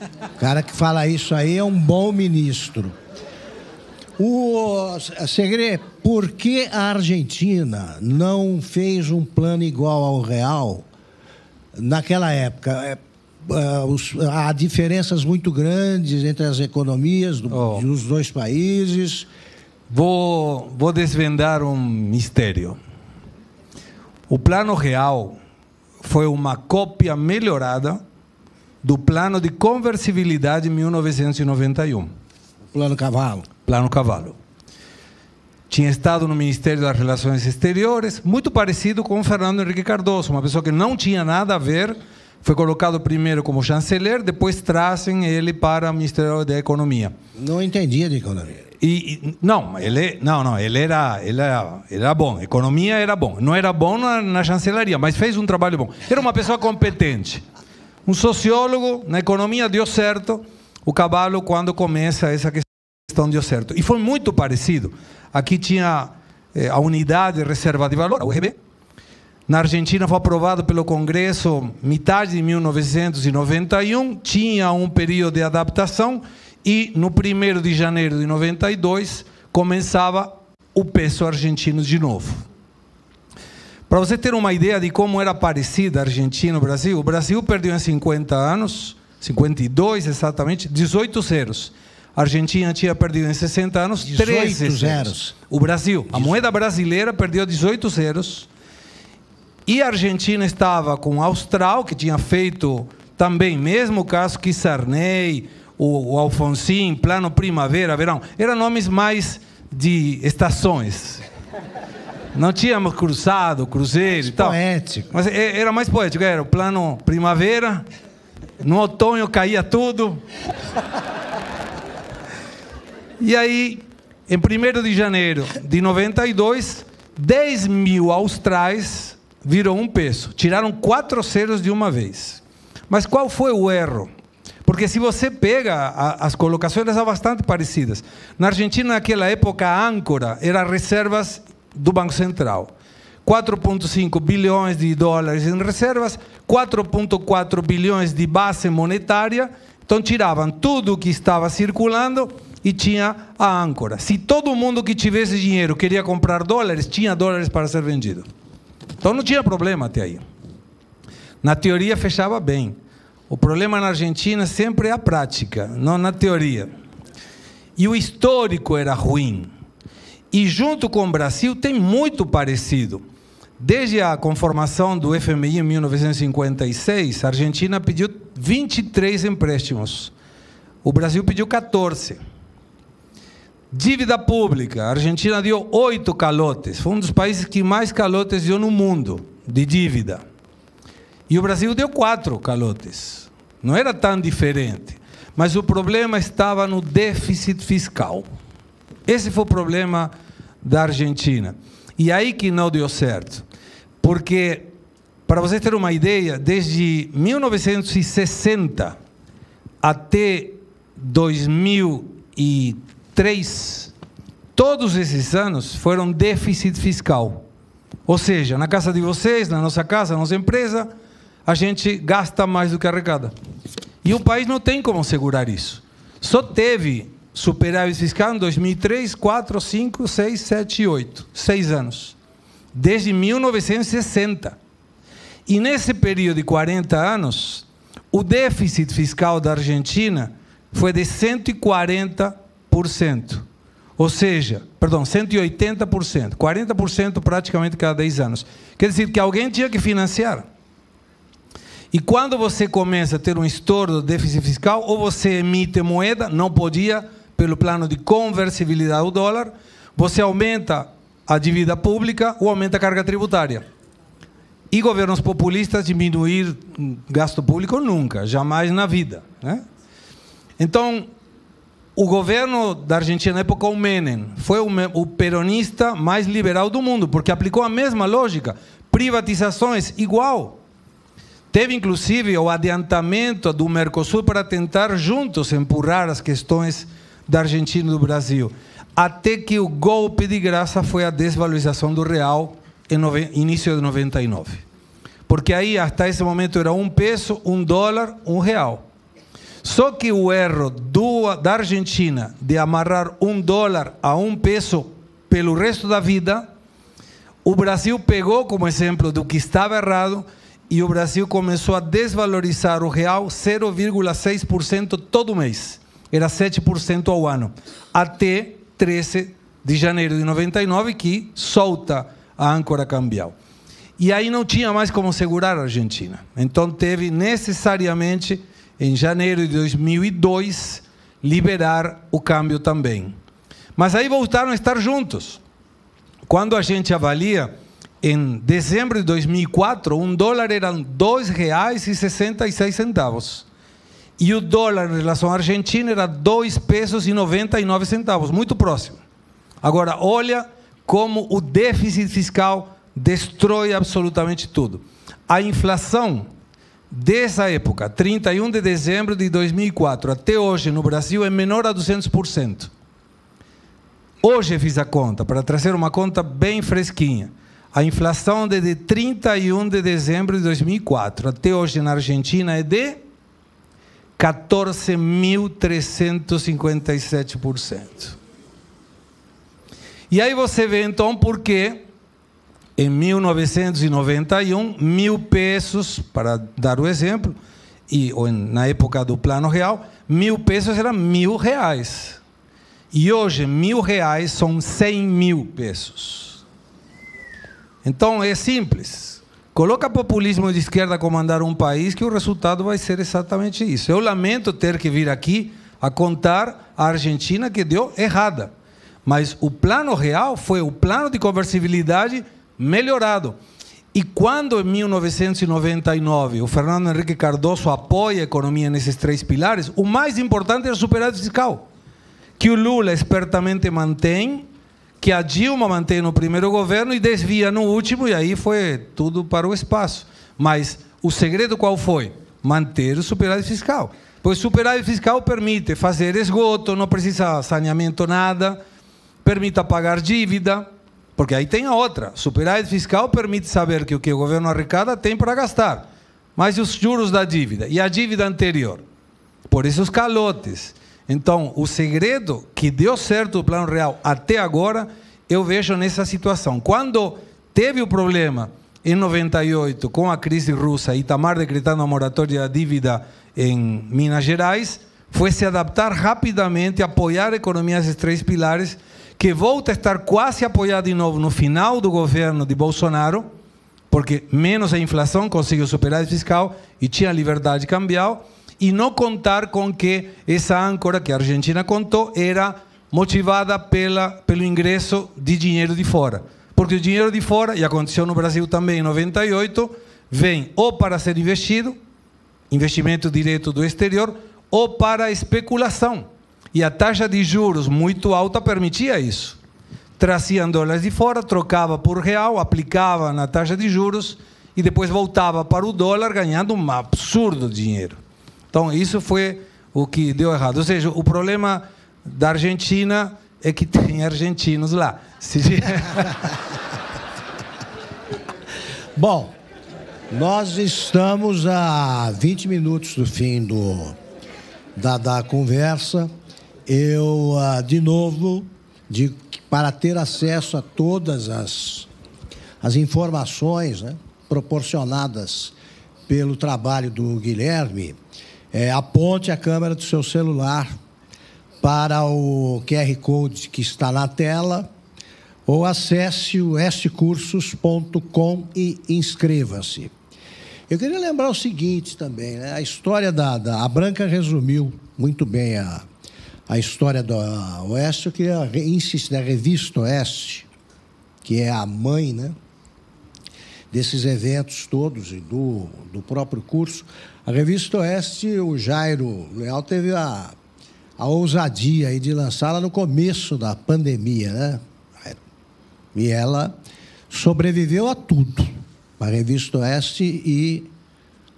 O cara que fala isso aí é um bom ministro. O Segre, por que a Argentina não fez um plano igual ao real naquela época? É, é, há diferenças muito grandes entre as economias do, oh. dos dois países. Vou, vou desvendar um mistério. O plano real foi uma cópia melhorada do plano de conversibilidade de 1991. Plano Cavalo. Plano Cavalo. Tinha estado no Ministério das Relações Exteriores, muito parecido com Fernando Henrique Cardoso, uma pessoa que não tinha nada a ver, foi colocado primeiro como chanceler, depois trazem ele para o Ministério da Economia. Não entendia de economia. E, e, não, ele não, não, ele era, ele era, ele era bom. Economia era bom. Não era bom na, na chancelaria, mas fez um trabalho bom. Era uma pessoa competente. Um sociólogo na economia deu certo. O cavalo quando começa essa questão deu certo. E foi muito parecido. Aqui tinha eh, a unidade de reserva de valor, a URB. Na Argentina foi aprovado pelo Congresso metade de 1991. Tinha um período de adaptação e no 1 de janeiro de 92 começava o peso argentino de novo. Para você ter uma ideia de como era parecida a Argentina e o Brasil, o Brasil perdeu em 50 anos, 52 exatamente, 18 zeros. A Argentina tinha perdido em 60 anos 13 zeros. zeros. O Brasil, a moeda brasileira perdeu 18 zeros. E a Argentina estava com a Austral, que tinha feito também, mesmo caso que Sarney, o, o Alfonsin, Plano Primavera, Verão, eram nomes mais de estações. Não tínhamos cruzado, cruzeiro e tal. Poético. Mas é, era mais poético, era o plano primavera, no outono caía tudo. E aí, em 1 de janeiro de 92, 10 mil austrais viram um peso. Tiraram quatro ceros de uma vez. Mas qual foi o erro? Porque se você pega, a, as colocações são bastante parecidas. Na Argentina, naquela época, a âncora era reservas do Banco Central. 4,5 bilhões de dólares em reservas, 4,4 bilhões de base monetária. Então, tiravam tudo que estava circulando e tinha a âncora. Se todo mundo que tivesse dinheiro queria comprar dólares, tinha dólares para ser vendido. Então, não tinha problema até aí. Na teoria, fechava bem. O problema na Argentina sempre é a prática, não na teoria. E o histórico era ruim. E junto com o Brasil tem muito parecido. Desde a conformação do FMI em 1956, a Argentina pediu 23 empréstimos. O Brasil pediu 14. Dívida pública, a Argentina deu oito calotes. Foi um dos países que mais calotes deu no mundo de dívida. E o Brasil deu quatro calotes. Não era tão diferente. Mas o problema estava no déficit fiscal. Esse foi o problema da Argentina. E aí que não deu certo. Porque, para você ter uma ideia, desde 1960 até 2003, todos esses anos foram déficit fiscal. Ou seja, na casa de vocês, na nossa casa, na nossa empresa, a gente gasta mais do que arrecada. E o país não tem como segurar isso. Só teve superávit fiscal em 2003, 4, 5, 6, 7 e 8. Seis anos. Desde 1960. E nesse período de 40 anos, o déficit fiscal da Argentina foi de 140%. Ou seja, perdão, 180%. 40% praticamente cada 10 anos. Quer dizer que alguém tinha que financiar. E quando você começa a ter um estouro do déficit fiscal, ou você emite moeda, não podia, pelo plano de conversibilidade do dólar, você aumenta a dívida pública ou aumenta a carga tributária. E governos populistas diminuir gasto público nunca, jamais na vida. Né? Então, o governo da Argentina na época, o Menem, foi o peronista mais liberal do mundo, porque aplicou a mesma lógica. Privatizações, igual. Teve inclusive o adiantamento do Mercosul para tentar juntos empurrar as questões da Argentina e do Brasil. Até que o golpe de graça foi a desvalorização do real em início de 99. Porque aí, até esse momento, era um peso, um dólar, um real. Só que o erro do, da Argentina de amarrar um dólar a um peso pelo resto da vida, o Brasil pegou como exemplo do que estava errado e o Brasil começou a desvalorizar o real 0,6% todo mês. Era 7% ao ano. Até 13 de janeiro de 99, que solta a âncora cambial. E aí não tinha mais como segurar a Argentina. Então teve necessariamente em janeiro de 2002, liberar o câmbio também. Mas aí voltaram a estar juntos. Quando a gente avalia, em dezembro de 2004, um dólar era R$ 2,66. E o dólar em relação à Argentina era 2 pesos e 99 centavos, muito próximo. Agora, olha como o déficit fiscal destrói absolutamente tudo. A inflação dessa época, 31 de dezembro de 2004 até hoje no Brasil é menor a 200%. Hoje fiz a conta, para trazer uma conta bem fresquinha. A inflação desde 31 de dezembro de 2004 até hoje na Argentina é de 14.357%. E aí você vê então por que em 1991, mil pesos, para dar o exemplo, e na época do Plano Real, mil pesos eram mil reais. E hoje, mil reais são cem mil pesos. Então é simples. Coloca populismo de esquerda a comandar um país que o resultado vai ser exatamente isso. Eu lamento ter que vir aqui a contar a Argentina que deu errada. Mas o plano real foi o plano de conversibilidade melhorado. E quando em 1999 o Fernando Henrique Cardoso apoia a economia nesses três pilares, o mais importante é o superávit fiscal, que o Lula espertamente mantém, que a Dilma mantém no primeiro governo e desvia no último, e aí foi tudo para o espaço. Mas o segredo qual foi? Manter o superávit fiscal. Pois superávit fiscal permite fazer esgoto, não precisa saneamento nada, permite pagar dívida, porque aí tem a outra. Superávit fiscal permite saber que o que o governo arrecada tem para gastar. Mas e os juros da dívida? E a dívida anterior? Por isso os calotes. Então, o segredo que deu certo o Plano Real até agora, eu vejo nessa situação. Quando teve o problema em 98 com a crise russa, Itamar decretando a moratória da dívida em Minas Gerais, foi se adaptar rapidamente, apoiar a economia desses três pilares que volta a estar quase apoiado de novo no final do governo de Bolsonaro, porque menos a inflação conseguiu superar o fiscal e tinha liberdade cambial, e não contar com que essa âncora que a Argentina contou era motivada pela, pelo ingresso de dinheiro de fora. Porque o dinheiro de fora, e aconteceu no Brasil também em 98, vem ou para ser investido, investimento direto do exterior, ou para especulação. E a taxa de juros muito alta permitia isso. Traziam dólares de fora, trocava por real, aplicava na taxa de juros e depois voltava para o dólar ganhando um absurdo dinheiro. Então, isso foi o que deu errado. Ou seja, o problema da Argentina é que tem argentinos lá. Bom, nós estamos a 20 minutos do fim do, da, da conversa eu, ah, de novo, de, para ter acesso a todas as, as informações né, proporcionadas pelo trabalho do Guilherme, é, aponte a câmera do seu celular para o QR Code que está na tela ou acesse o estcursos.com e inscreva-se. Eu queria lembrar o seguinte também, né? a história da, da... A Branca resumiu muito bem a, a história do Oeste, eu queria insistir na revista Oeste, que é a mãe né, desses eventos todos e do, do próprio curso. A revista Oeste, o Jairo Leal teve a, a ousadia aí de lançá-la no começo da pandemia, né? E ela sobreviveu a tudo. A revista Oeste e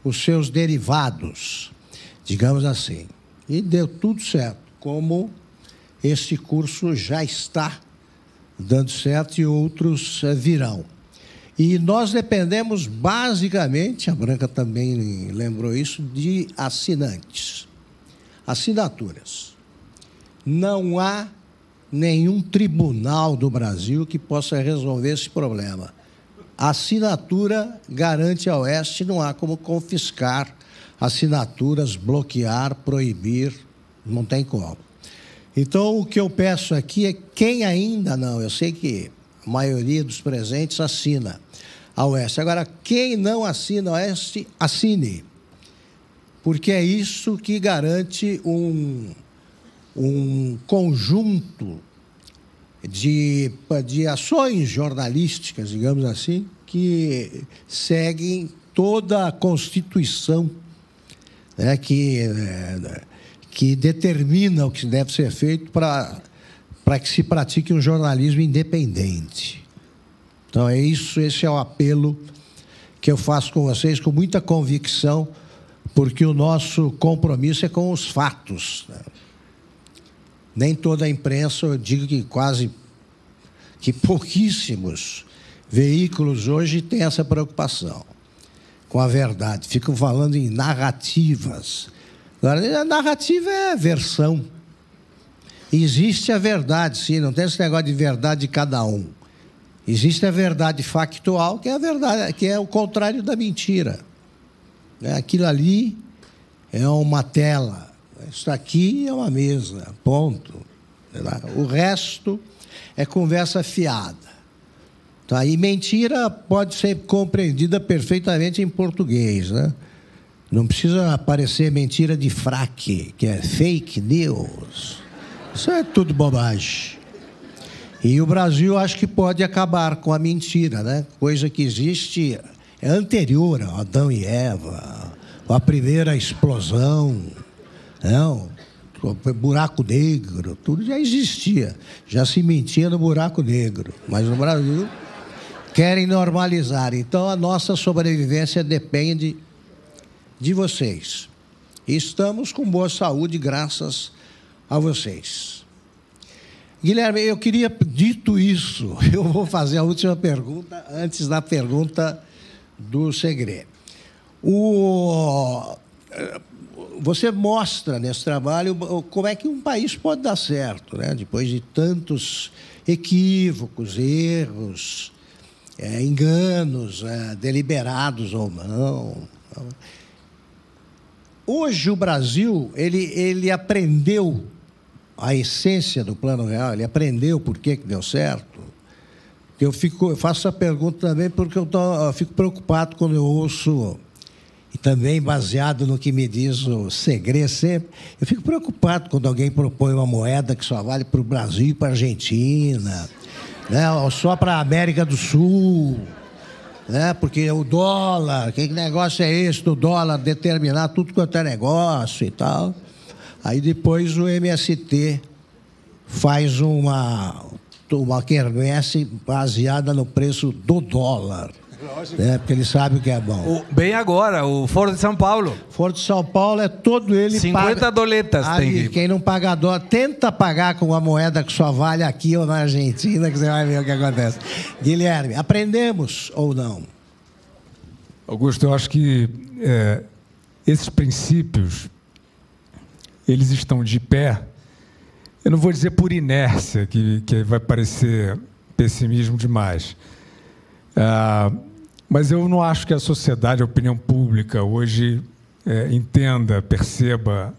os seus derivados, digamos assim. E deu tudo certo como este curso já está dando certo e outros eh, virão. E nós dependemos basicamente, a Branca também lembrou isso, de assinantes, assinaturas. Não há nenhum tribunal do Brasil que possa resolver esse problema. Assinatura garante a Oeste, não há como confiscar assinaturas, bloquear, proibir não tem como. Então, o que eu peço aqui é quem ainda não, eu sei que a maioria dos presentes assina a Oeste. Agora, quem não assina a Oeste, assine. porque é isso que garante um, um conjunto de, de ações jornalísticas, digamos assim, que seguem toda a Constituição né, que, é, que determina o que deve ser feito para que se pratique um jornalismo independente. Então, é isso, esse é o apelo que eu faço com vocês com muita convicção, porque o nosso compromisso é com os fatos. Né? Nem toda a imprensa, eu digo que quase que pouquíssimos veículos hoje têm essa preocupação com a verdade, ficam falando em narrativas. Agora, a narrativa é versão. Existe a verdade, sim, não tem esse negócio de verdade de cada um. Existe a verdade factual, que é a verdade, que é o contrário da mentira. É, aquilo ali é uma tela, isso aqui é uma mesa, ponto. O resto é conversa fiada. Tá? E mentira pode ser compreendida perfeitamente em português. Né? Não precisa aparecer mentira de fraque, que é fake news. Isso é tudo bobagem. E o Brasil acho que pode acabar com a mentira, né? coisa que existe é anterior a Adão e Eva, a primeira explosão. Não, buraco negro, tudo já existia. Já se mentia no buraco negro. Mas no Brasil querem normalizar. Então a nossa sobrevivência depende de vocês. Estamos com boa saúde graças a vocês. Guilherme, eu queria, dito isso, eu vou fazer a última pergunta antes da pergunta do segredo. O, você mostra nesse trabalho como é que um país pode dar certo, né? depois de tantos equívocos, erros, é, enganos, é, deliberados ou não. Hoje o Brasil ele, ele aprendeu a essência do plano real, ele aprendeu por que, que deu certo. Eu, fico, eu faço essa pergunta também porque eu, tô, eu fico preocupado quando eu ouço e também baseado no que me diz o Segre sempre, eu fico preocupado quando alguém propõe uma moeda que só vale para o Brasil e para a Argentina, né? só para a América do Sul, né? porque o dólar, que negócio é esse do dólar determinar tudo quanto é negócio e tal. Aí depois o MST faz uma, uma quermesse baseada no preço do dólar. É, porque ele sabe o que é bom. O, bem agora, o Foro de São Paulo. Foro de São Paulo é todo ele 50 paga, doletas ali, tem que... Quem não paga dólar, tenta pagar com uma moeda que só vale aqui ou na Argentina, que você vai ver o que acontece. Guilherme, aprendemos ou não? Augusto, eu acho que é, esses princípios, eles estão de pé, eu não vou dizer por inércia, que, que vai parecer pessimismo demais, ah, mas eu não acho que a sociedade, a opinião pública hoje é, entenda, perceba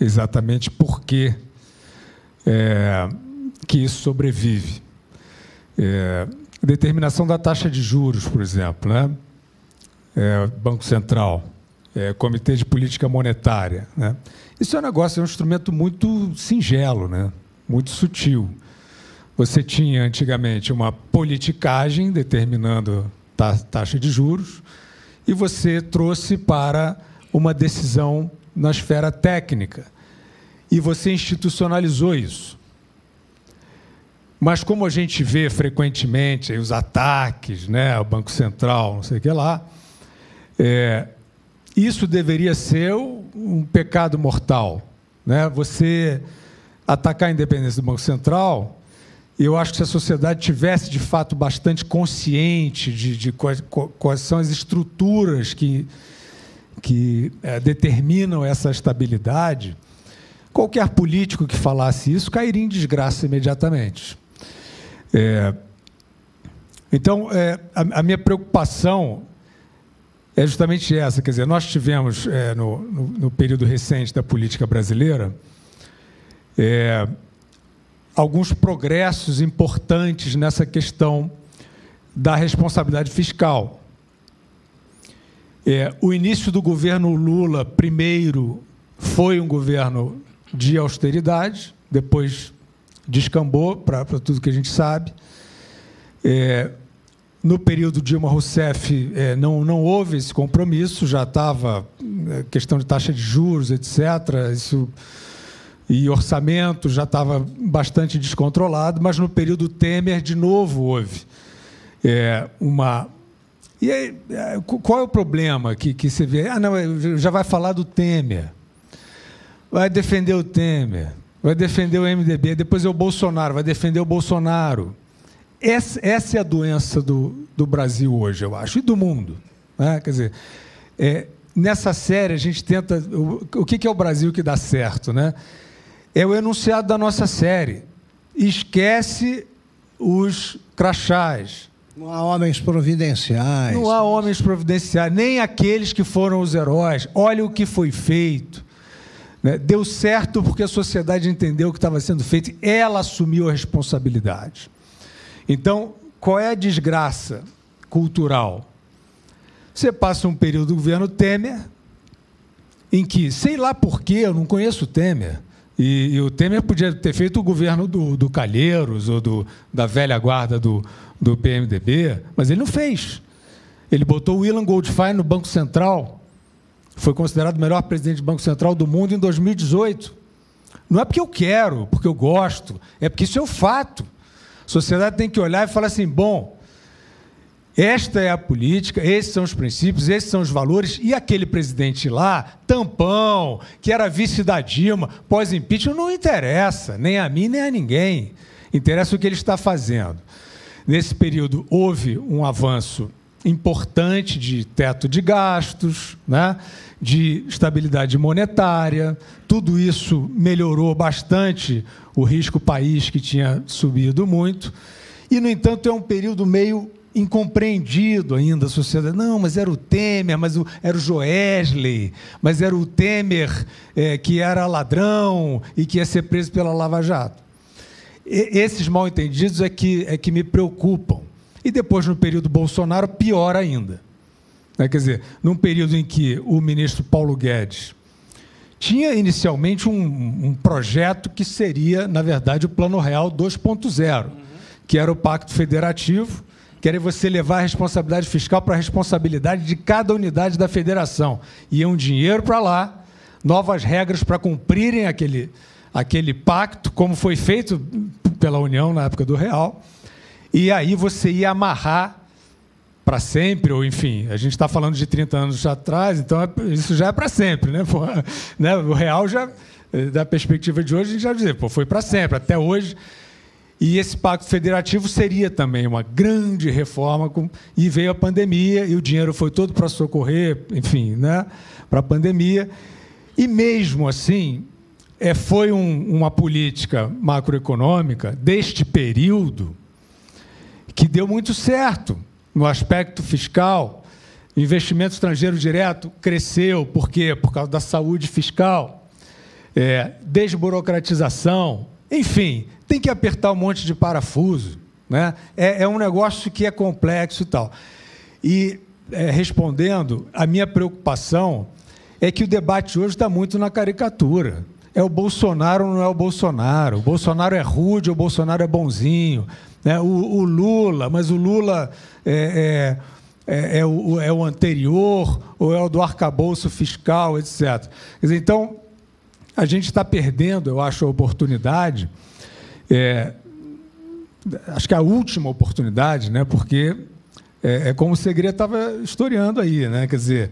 exatamente por que, é, que isso sobrevive. É, determinação da taxa de juros, por exemplo, né? É, Banco Central, é, Comitê de Política Monetária. Né? Isso é um negócio, é um instrumento muito singelo, né? muito sutil. Você tinha antigamente uma politicagem determinando taxa de juros e você trouxe para uma decisão na esfera técnica. E você institucionalizou isso. Mas como a gente vê frequentemente os ataques, né, ao Banco Central, não sei o que lá, é, isso deveria ser um pecado mortal. Né? Você atacar a independência do Banco Central eu acho que se a sociedade tivesse de fato bastante consciente de, de quais, quais, são as estruturas que, que é, determinam essa estabilidade, qualquer político que falasse isso cairia em desgraça imediatamente. É, então, é, a, a, minha preocupação é justamente essa. Quer dizer, nós tivemos, é, no, no, no, período recente da política brasileira, é, alguns progressos importantes nessa questão da responsabilidade fiscal. É, o início do governo Lula, primeiro, foi um governo de austeridade, depois descambou para tudo que a gente sabe. É, no período Dilma Rousseff, é, não, não houve esse compromisso, já estava é, questão de taxa de juros, etc. Isso, e orçamento já estava bastante descontrolado, mas no período Temer, de novo, houve é, uma. E aí, é, qual é o problema que, que você vê? Ah, não, já vai falar do Temer, vai defender o Temer, vai defender o MDB, depois é o Bolsonaro, vai defender o Bolsonaro. Essa, essa é a doença do, do Brasil hoje, eu acho, e do mundo. Né? Quer dizer, é, nessa série a gente tenta. O, que, que é o Brasil que dá certo? Né? É o enunciado da nossa série. Esquece os crachás. Não há homens providenciais. Não há homens providenciais, nem aqueles que foram os heróis. Olha o que foi feito. Né? Deu certo porque a sociedade entendeu o que estava sendo feito, ela assumiu a responsabilidade. Então, qual é a desgraça cultural? Você passa um período do governo Temer, em que, sei lá porquê, eu não conheço o Temer, e, e, o Temer podia ter feito o governo do, do Calheiros ou do, da velha guarda do, do PMDB, mas ele não fez. Ele botou o William Goldfein no Banco Central, foi considerado o melhor presidente do Banco Central do mundo em 2018. Não é porque eu quero, porque eu gosto, é porque isso é o fato. A sociedade tem que olhar e falar assim: bom, esta é a política, esses são os princípios, esses são os valores, e aquele presidente lá, tampão, que era vice da Dilma, pós-impeachment, não interessa, nem a mim, nem a ninguém. Interessa o que ele está fazendo. Nesse período, houve um avanço importante de teto de gastos, né? de estabilidade monetária. Tudo isso melhorou bastante o risco país que tinha subido muito. E, no entanto, é um período meio incompreendido ainda a sociedade. Não, mas era o Temer, mas o, era o Joesley, mas era o Temer é, que era ladrão e que ia ser preso pela Lava Jato. E, esses mal entendidos é que, é que me preocupam. E depois, no período Bolsonaro, pior ainda. Né? Quer dizer, num período em que o ministro Paulo Guedes tinha inicialmente um, um projeto que seria, na verdade, o Plano Real 2.0, uhum. que era o Pacto Federativo, que era você levar a responsabilidade fiscal para a responsabilidade de cada unidade da federação. Ia um dinheiro para lá, novas regras para cumprirem aquele, aquele pacto, como foi feito pela União na época do Real, e aí você ia amarrar para sempre, ou enfim, a gente está falando de 30 anos atrás, então é, isso já é para sempre, né? Pô, né? O real já, da perspectiva de hoje, a gente já dizer, pô, foi para sempre, até hoje. E esse pacto federativo seria também uma grande reforma, com, e veio a pandemia, e o dinheiro foi todo para socorrer, enfim, né? para a pandemia. E mesmo assim, é, foi um, uma política macroeconômica deste período que deu muito certo no aspecto fiscal, investimento estrangeiro direto cresceu, por quê? Por causa da saúde fiscal, é, desburocratização, enfim, tem que apertar um monte de parafuso. Né? É, é um negócio que é complexo e tal. E, é, respondendo, a minha preocupação é que o debate hoje está muito na caricatura. É o Bolsonaro ou não é o Bolsonaro? O Bolsonaro é rude ou o Bolsonaro é bonzinho? Né? O, o Lula, mas o Lula é, é, é, é, o, é o anterior ou é o do arcabouço fiscal, etc. Dizer, então, a gente está perdendo, eu acho, a oportunidade, é, acho que a última oportunidade, né, porque é, é como o Segredo estava historiando aí. Né, quer dizer,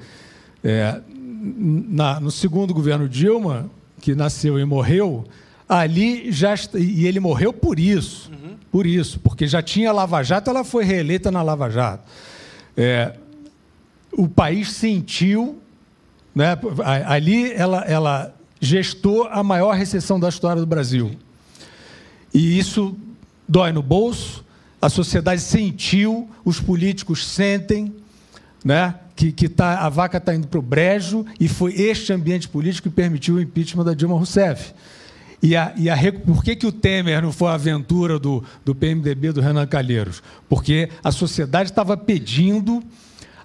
é, na, no segundo governo Dilma, que nasceu e morreu, ali já. E ele morreu por isso por isso, porque já tinha Lava Jato, ela foi reeleita na Lava Jato. É, o país sentiu, né, ali ela, ela gestou a maior recessão da história do Brasil. E isso dói no bolso, a sociedade sentiu, os políticos sentem, né, que, que tá, a vaca está indo para o brejo, e foi este ambiente político que permitiu o impeachment da Dilma Rousseff. E, a, e a, por que, que o Temer não foi a aventura do, do PMDB do Renan Calheiros? Porque a sociedade estava pedindo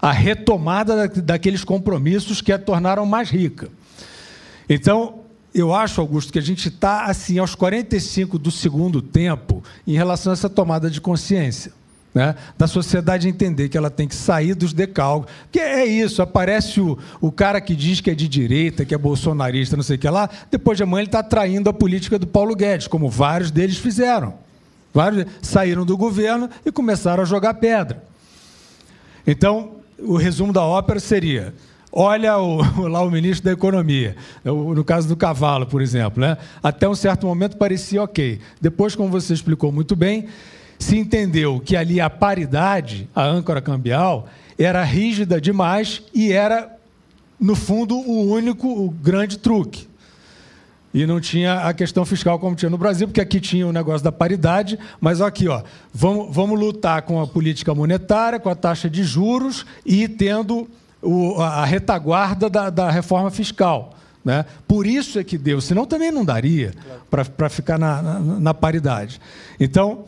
a retomada daqueles compromissos que a tornaram mais rica. Então, eu acho, Augusto, que a gente está assim aos 45 do segundo tempo em relação a essa tomada de consciência. Né, da sociedade entender que ela tem que sair dos decálogos. Que é isso, aparece o, o cara que diz que é de direita, que é bolsonarista, não sei o que lá, depois de amanhã ele está traindo a política do Paulo Guedes, como vários deles fizeram. Vários saíram do governo e começaram a jogar pedra. Então, o resumo da ópera seria: olha o, lá o ministro da Economia, no caso do cavalo, por exemplo. Né? Até um certo momento parecia ok. Depois, como você explicou muito bem, se entendeu que ali a paridade, a âncora cambial, era rígida demais e era, no fundo, o único, o grande truque e não tinha a questão fiscal como tinha no Brasil, porque aqui tinha o negócio da paridade, mas aqui, ó, vamos, vamos lutar com a política monetária, com a taxa de juros e tendo o, a retaguarda da, da reforma fiscal. Né? Por isso é que deu, senão também não daria para ficar na, na, na paridade. Então,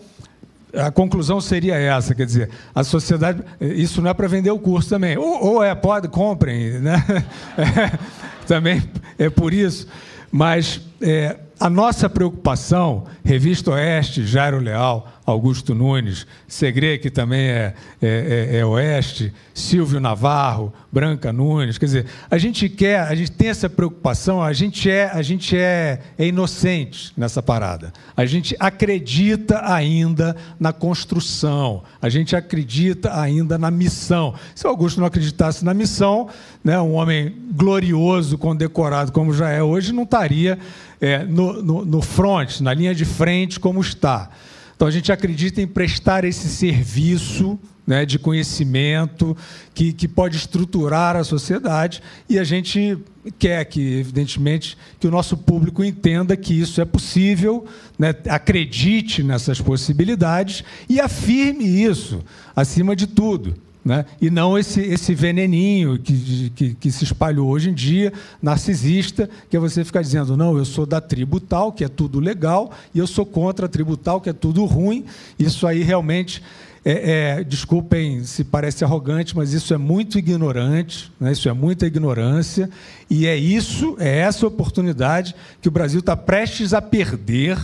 a conclusão seria essa, quer dizer, a sociedade, isso não é para vender o curso também, ou, ou é, pode, comprem, né? É, também é por isso. Mas é, a nossa preocupação, Revista Oeste, Jairo Leal, Augusto Nunes, Segre, que também é, é, é, é, Oeste, Silvio Navarro, Branca Nunes. Quer dizer, a gente quer, a gente tem essa preocupação, a gente é, a gente é, é inocente nessa parada. A gente acredita ainda na construção, a gente acredita ainda na missão. Se Augusto não acreditasse na missão, né, um homem glorioso, condecorado como já é hoje, não estaria é, no, no, no front, na linha de frente como está. Então a gente acredita em prestar esse serviço né, de conhecimento que, que pode estruturar a sociedade e a gente quer que, evidentemente, que o nosso público entenda que isso é possível, né, acredite nessas possibilidades e afirme isso acima de tudo. Né? E não esse, esse veneninho que, que, que, se espalhou hoje em dia, narcisista, que é você ficar dizendo, não, eu sou da tribo tal, que é tudo legal, e eu sou contra a tribo tal, que é tudo ruim. Isso aí realmente, é, é, desculpem se parece arrogante, mas isso é muito ignorante, né? isso é muita ignorância, e é isso, é essa oportunidade que o Brasil está prestes a perder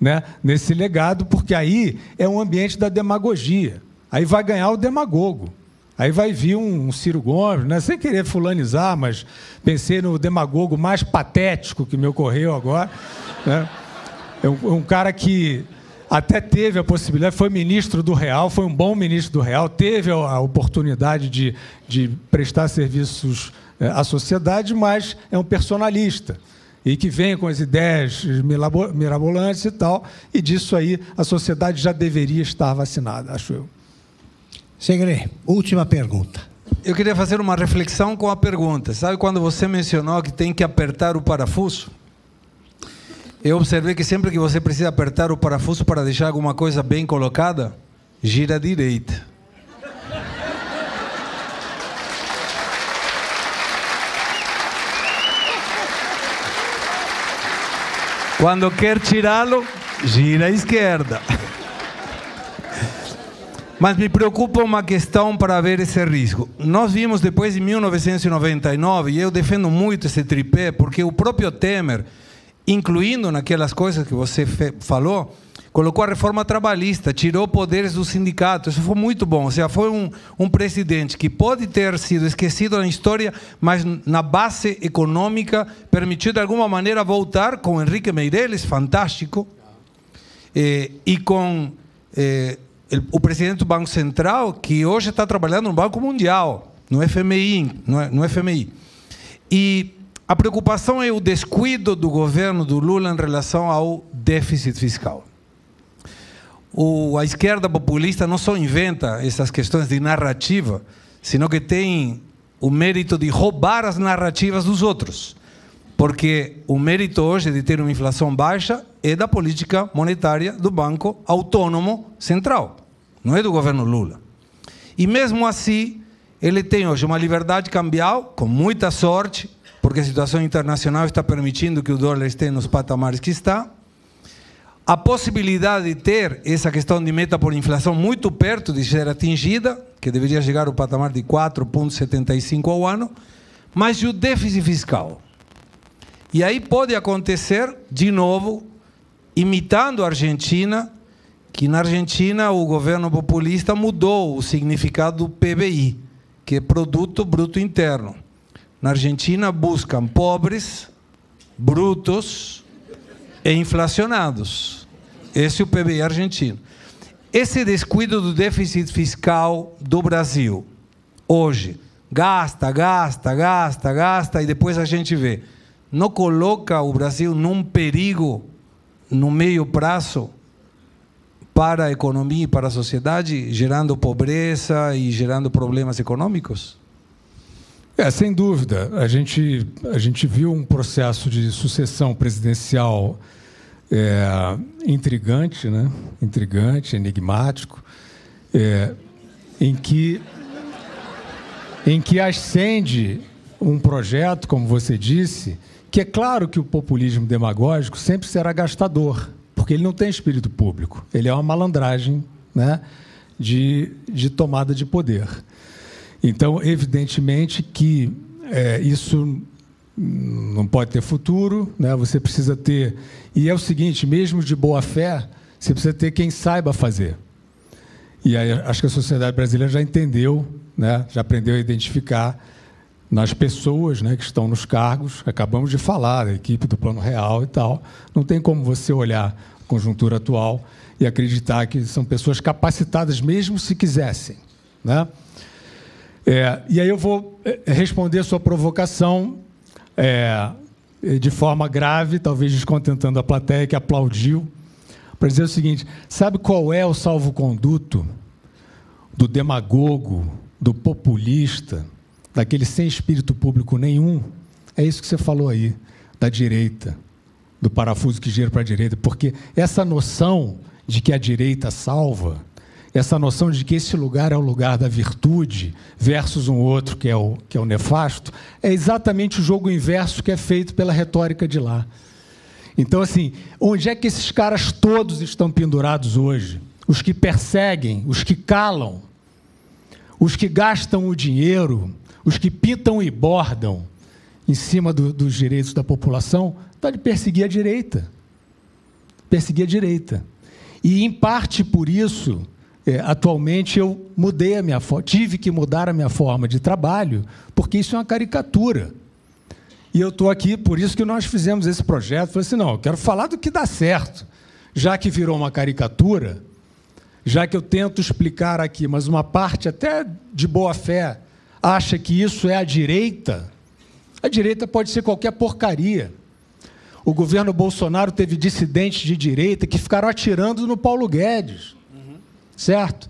né? nesse legado, porque aí é um ambiente da demagogia. Aí vai ganhar o demagogo. Aí vai vir um, Ciro Gomes, né? sem querer fulanizar, mas pensei no demagogo mais patético que me ocorreu agora. Né? É um, um cara que até teve a possibilidade, foi ministro do Real, foi um bom ministro do Real, teve a oportunidade de, de prestar serviços é, à sociedade, mas é um personalista e que vem com as ideias mirabolantes e tal, e disso aí a sociedade já deveria estar vacinada, acho eu. Segre, última pergunta. Eu queria fazer uma reflexão com a pergunta. Sabe quando você mencionou que tem que apertar o parafuso? Eu observei que sempre que você precisa apertar o parafuso para deixar alguma coisa bem colocada, gira à direita. Quando quer tirá-lo, gira à esquerda. Mas me preocupa uma questão para ver esse risco. Nós vimos depois de 1999, e eu defendo muito esse tripé, porque o próprio Temer, incluindo naquelas coisas que você falou, colocou a reforma trabalhista, tirou poderes do sindicato. Isso foi muito bom. Ou seja, foi um, um presidente que pode ter sido esquecido na história, mas na base econômica permitiu de alguma maneira voltar com Henrique Meirelles, fantástico, eh, e com. Eh, o presidente do Banco Central, que hoje está trabalhando no Banco Mundial, no FMI, no, FMI. E a preocupação é o descuido do governo do Lula em relação ao déficit fiscal. O, a esquerda populista não só inventa essas questões de narrativa, sino que tem o mérito de roubar as narrativas dos outros. Porque o mérito hoje de ter uma inflação baixa é da política monetária do Banco Autônomo Central, não é do governo Lula. E mesmo assim, ele tem hoje uma liberdade cambial, com muita sorte, porque a situação internacional está permitindo que o dólar esteja nos patamares que está. a possibilidade de ter essa questão de meta por inflação muito perto de ser atingida, que deveria chegar ao patamar de 4,75 ao ano, mas e o déficit fiscal? E aí pode acontecer, de novo, imitando a Argentina, que na Argentina o governo populista mudou o significado do PBI, que é Produto Bruto Interno. Na Argentina buscam pobres, brutos e inflacionados. Esse é o PBI argentino. Esse descuido do déficit fiscal do Brasil, hoje, gasta, gasta, gasta, gasta, e depois a gente vê, não coloca o Brasil num perigo no meio prazo para a economia e para a sociedade, gerando pobreza e gerando problemas econômicos? É, sem dúvida. A gente, a gente viu um processo de sucessão presidencial é, intrigante, né? intrigante, enigmático, é, em, que, em que ascende um projeto, como você disse, que é claro que o populismo demagógico sempre será gastador, porque ele não tem espírito público, ele é uma malandragem né? de, de tomada de poder. Então, evidentemente que é, isso não pode ter futuro, né? você precisa ter. E é o seguinte: mesmo de boa fé, você precisa ter quem saiba fazer. E aí, acho que a sociedade brasileira já entendeu, né? já aprendeu a identificar nas pessoas né, que estão nos cargos. Acabamos de falar da equipe do Plano Real e tal. Não tem como você olhar a conjuntura atual e acreditar que são pessoas capacitadas, mesmo se quisessem. Né? É, e aí eu vou é, responder a sua provocação é, de forma grave, talvez descontentando a plateia que aplaudiu, para dizer o seguinte: sabe qual é o salvo-conduto do demagogo, do populista, daquele sem espírito público nenhum? É isso que você falou aí, da direita, do parafuso que gira para a direita, porque essa noção de que a direita salva essa noção de que esse lugar é o lugar da virtude versus um outro que é o, que é o nefasto, é exatamente o jogo inverso que é feito pela retórica de lá. Então, assim, onde é que esses caras todos estão pendurados hoje? Os que perseguem, os que calam, os que gastam o dinheiro, os que pintam e bordam em cima do, dos direitos da população, está de perseguir a direita. Perseguir a direita. E, em parte por isso, é, atualmente eu mudei a minha tive que mudar a minha forma de trabalho, porque isso é uma caricatura. E eu estou aqui, por isso que nós fizemos esse projeto. Falei assim: não, eu quero falar do que dá certo. Já que virou uma caricatura, já que eu tento explicar aqui, mas uma parte até de boa fé acha que isso é a direita, a direita pode ser qualquer porcaria. O governo Bolsonaro teve dissidentes de direita que ficaram atirando no Paulo Guedes certo?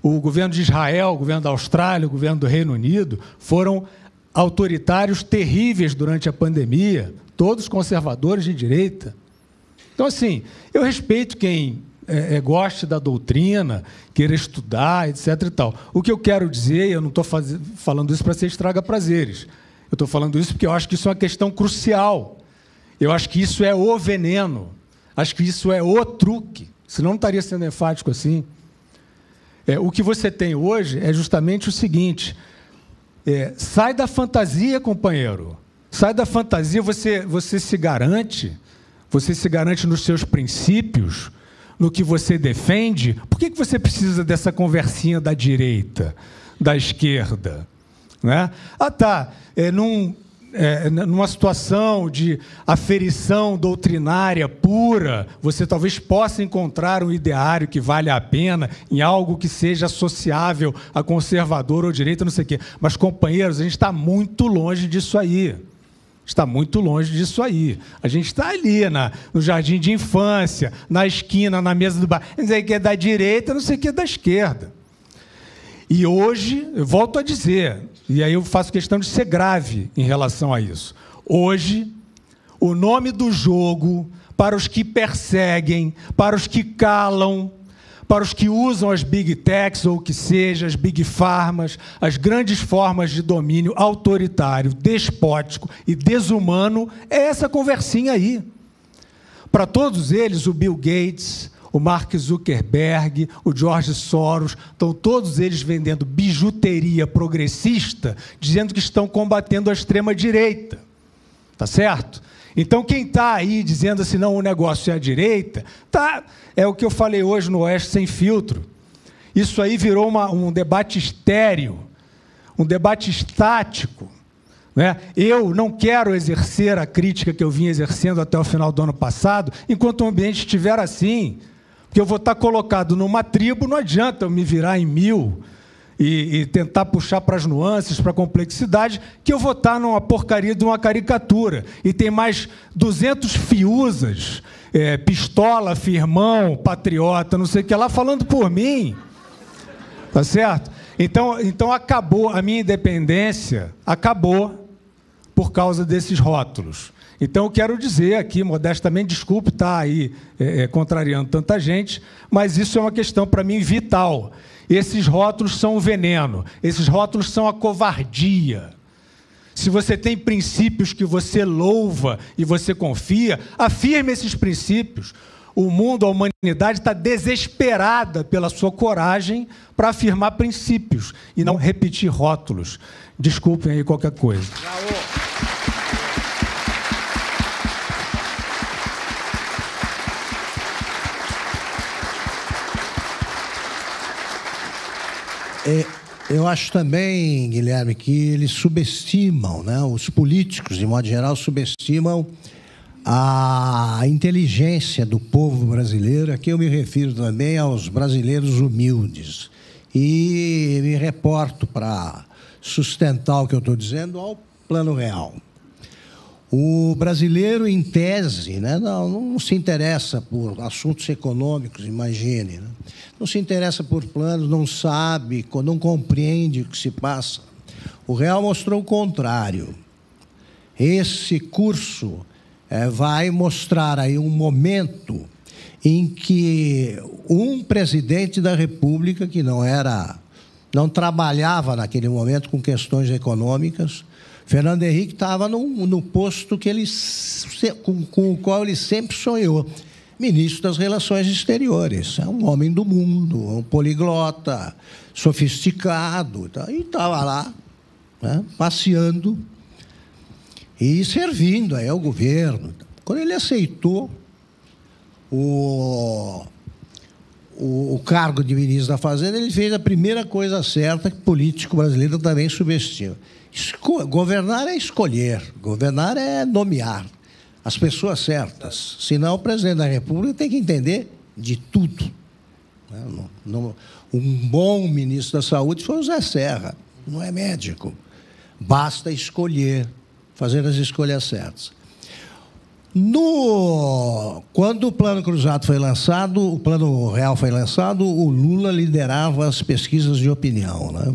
O governo de Israel, o governo da Austrália, o governo do Reino Unido foram autoritários terríveis durante a pandemia, todos conservadores de direita. Então, assim, eu respeito quem é, é, goste da doutrina, queira estudar, etc. E tal. O que eu quero dizer, eu não estou falando isso para ser estraga prazeres. Eu estou falando isso porque eu acho que isso é uma questão crucial. Eu acho que isso é o veneno. Acho que isso é o truque. Senão não estaria sendo enfático assim. É, o que você tem hoje é justamente o seguinte: é, sai da fantasia, companheiro. Sai da fantasia, você, você se garante, você se garante nos seus princípios, no que você defende. Por que, que você precisa dessa conversinha da direita, da esquerda? Né? Ah, tá. É, num, é, numa situação de aferição doutrinária pura, você talvez possa encontrar um ideário que vale a pena em algo que seja associável a conservador ou direita, não sei o quê. Mas, companheiros, a gente está muito longe disso aí. Está muito longe disso aí. A gente está ali na, no jardim de infância, na esquina, na mesa do bar. Não sei o que é da direita, não sei o que é da esquerda. E hoje, eu volto a dizer, e aí eu faço questão de ser grave em relação a isso. Hoje, o nome do jogo para os que perseguem, para os que calam, para os que usam as big techs ou o que seja, as big farmas, as grandes formas de domínio autoritário, despótico e desumano, é essa conversinha aí. para todos eles, o Bill Gates, o Mark Zuckerberg, o George Soros, estão todos eles vendendo bijuteria progressista, dizendo que estão combatendo a extrema-direita. Tá certo? Então, quem está aí dizendo assim, não, o negócio é a direita, tá, é o que eu falei hoje no Oeste Sem Filtro. Isso aí virou uma, um debate estéreo, um debate estático. Né? Eu não quero exercer a crítica que eu vim exercendo até o final do ano passado, enquanto o ambiente estiver assim. Porque eu vou estar colocado numa tribo, não adianta eu me virar em mil e, e tentar puxar para as nuances, para a complexidade, que eu vou estar numa porcaria de uma caricatura. E tem mais 200 fiusas, é, pistola, firmão, patriota, não sei o que lá, falando por mim. Tá certo? Então, então acabou, a minha independência acabou por causa desses rótulos. Então, eu quero dizer aqui, modestamente, desculpe estar aí é, é, contrariando tanta gente, mas isso é uma questão, para mim, vital. Esses rótulos são o veneno, esses rótulos são a covardia. Se você tem princípios que você louva e você confia, afirme esses princípios. O mundo, a humanidade está desesperada pela sua coragem para afirmar princípios e não repetir rótulos. Desculpem aí qualquer coisa. Bravo. Eu acho também, Guilherme, que eles subestimam, né? os políticos, de modo geral, subestimam a inteligência do povo brasileiro. Aqui eu me refiro também aos brasileiros humildes. E me reporto para sustentar o que eu estou dizendo ao plano real. O brasileiro, em tese, né, não, não se interessa por assuntos econômicos, imagine. Né? Não se interessa por planos, não sabe, não compreende o que se passa. O Real mostrou o contrário. Esse curso é, vai mostrar aí um momento em que um presidente da República, que não era, não trabalhava naquele momento com questões econômicas, Fernando Henrique estava no, no, posto que ele, com, com o qual ele sempre sonhou ministro das Relações Exteriores. É um homem do mundo, um poliglota, sofisticado. Tá? E estava lá, né, passeando e servindo aí ao governo. Quando ele aceitou o, o, o cargo de ministro da Fazenda, ele fez a primeira coisa certa que político brasileiro também subestima Esco governar é escolher, governar é nomear as pessoas certas. Senão, o presidente da República tem que entender de tudo. Né? Um bom ministro da Saúde foi o Zé Serra, não é médico. Basta escolher, fazer as escolhas certas. No, quando o Plano Cruzado foi lançado, o Plano Real foi lançado, o Lula liderava as pesquisas de opinião. Né?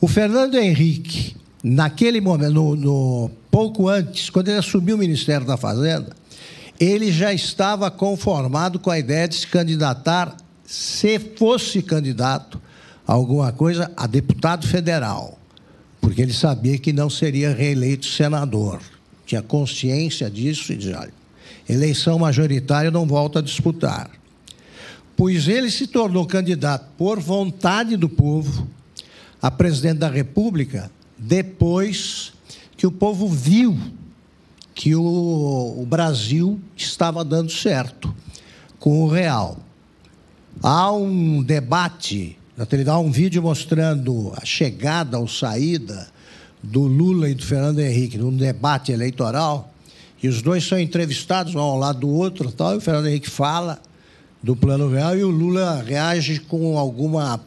O Fernando Henrique, naquele momento, no, no, pouco antes, quando ele assumiu o Ministério da Fazenda, ele já estava conformado com a ideia de se candidatar, se fosse candidato a alguma coisa, a deputado federal, porque ele sabia que não seria reeleito senador. Tinha consciência disso e dizia, eleição majoritária não volta a disputar. Pois ele se tornou candidato por vontade do povo, a presidente da República depois que o povo viu que o, o Brasil estava dando certo com o real. Há um debate, na televisão, há um vídeo mostrando a chegada ou saída do Lula e do Fernando Henrique num debate eleitoral, e os dois são entrevistados um ao lado do outro, tal, e o Fernando Henrique fala do plano real e o Lula reage com alguma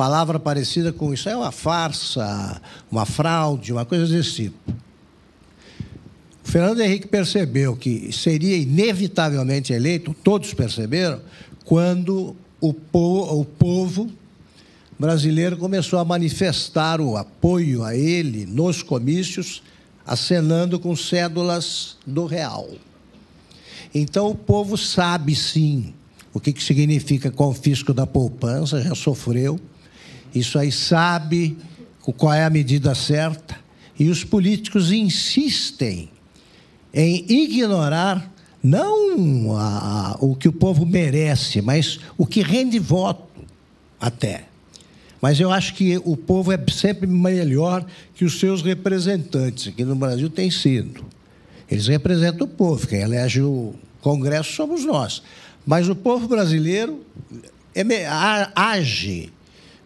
palavra parecida com isso é uma farsa, uma fraude, uma coisa desse tipo. O Fernando Henrique percebeu que seria inevitavelmente eleito, todos perceberam, quando o, o povo brasileiro começou a manifestar o apoio a ele nos comícios, acenando com cédulas do real. Então o povo sabe sim o que, que significa confisco da poupança, já sofreu, isso aí sabe qual é a medida certa, e os políticos insistem em ignorar Não a, a, o que o povo merece, mas o que rende voto até. Mas eu acho que o povo é sempre melhor que os seus representantes. Aqui no Brasil tem sido. Eles representam o povo. Quem elege o Congresso somos nós. Mas o povo brasileiro é, age,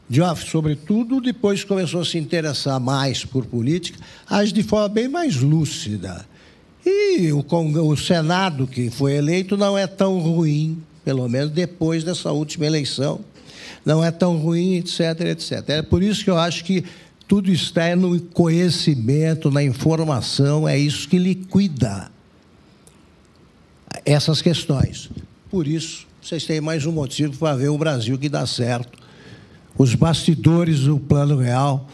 de, sobretudo depois começou a se interessar mais por política, age de forma bem mais lúcida. E o, o Senado que foi eleito não é tão ruim, pelo menos depois dessa última eleição não é tão ruim, etc, etc. É por isso que eu acho que tudo está no conhecimento, na informação, é isso que liquida essas questões. Por isso, vocês têm mais um motivo para ver o Brasil que dá certo. Os bastidores do Plano Real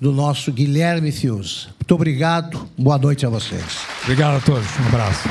do nosso Guilherme Fius. Muito obrigado, boa noite a vocês. Obrigado a todos, um abraço.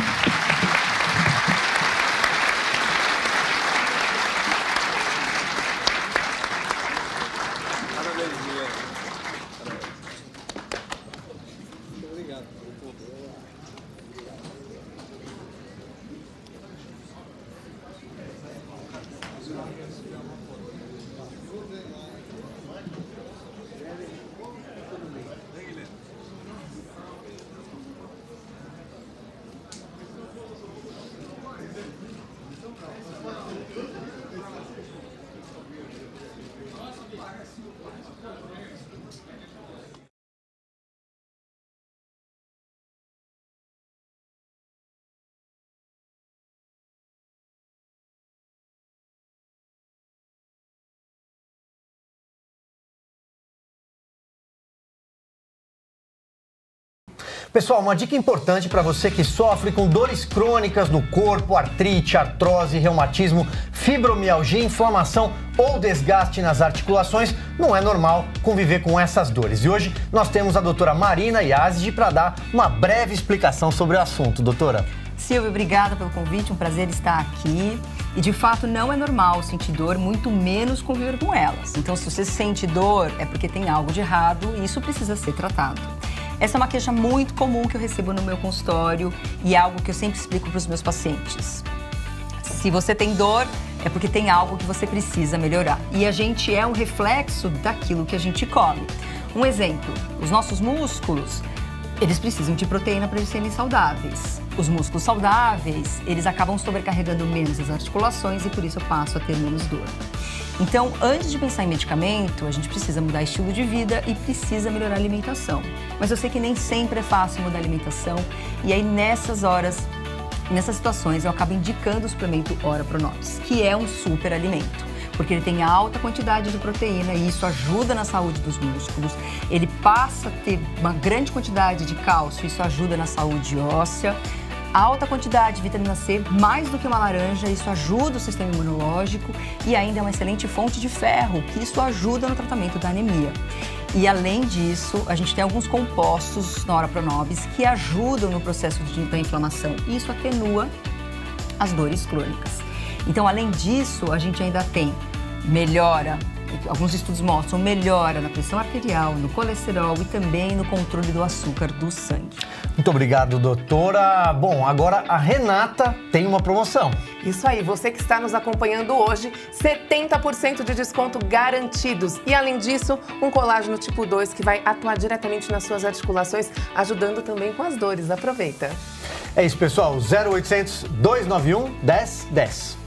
Pessoal, uma dica importante para você que sofre com dores crônicas no corpo, artrite, artrose, reumatismo, fibromialgia, inflamação ou desgaste nas articulações, não é normal conviver com essas dores. E hoje nós temos a doutora Marina Yazid para dar uma breve explicação sobre o assunto. Doutora. Silvio, obrigada pelo convite, um prazer estar aqui. E de fato não é normal sentir dor, muito menos conviver com elas. Então, se você sente dor, é porque tem algo de errado e isso precisa ser tratado. Essa é uma queixa muito comum que eu recebo no meu consultório e é algo que eu sempre explico para os meus pacientes. Se você tem dor, é porque tem algo que você precisa melhorar. E a gente é um reflexo daquilo que a gente come. Um exemplo: os nossos músculos, eles precisam de proteína para eles serem saudáveis. Os músculos saudáveis, eles acabam sobrecarregando menos as articulações e por isso eu passo a ter menos dor. Então, antes de pensar em medicamento, a gente precisa mudar estilo de vida e precisa melhorar a alimentação. Mas eu sei que nem sempre é fácil mudar a alimentação e aí nessas horas, nessas situações, eu acabo indicando o suplemento Ora Pronobis, que é um super alimento porque ele tem alta quantidade de proteína e isso ajuda na saúde dos músculos. Ele passa a ter uma grande quantidade de cálcio, isso ajuda na saúde óssea alta quantidade de vitamina C, mais do que uma laranja, isso ajuda o sistema imunológico e ainda é uma excelente fonte de ferro, que isso ajuda no tratamento da anemia. E além disso, a gente tem alguns compostos na hora pronobis que ajudam no processo de, inflamação isso atenua as dores crônicas. Então, além disso, a gente ainda tem melhora alguns estudos mostram melhora na pressão arterial, no colesterol e também no controle do açúcar do sangue. Muito obrigado, doutora. Bom, agora a Renata tem uma promoção. Isso aí, você que está nos acompanhando hoje, 70% de desconto garantidos. E além disso, um colágeno tipo 2 que vai atuar diretamente nas suas articulações, ajudando também com as dores. Aproveita. É isso, pessoal. 0800 291 1010.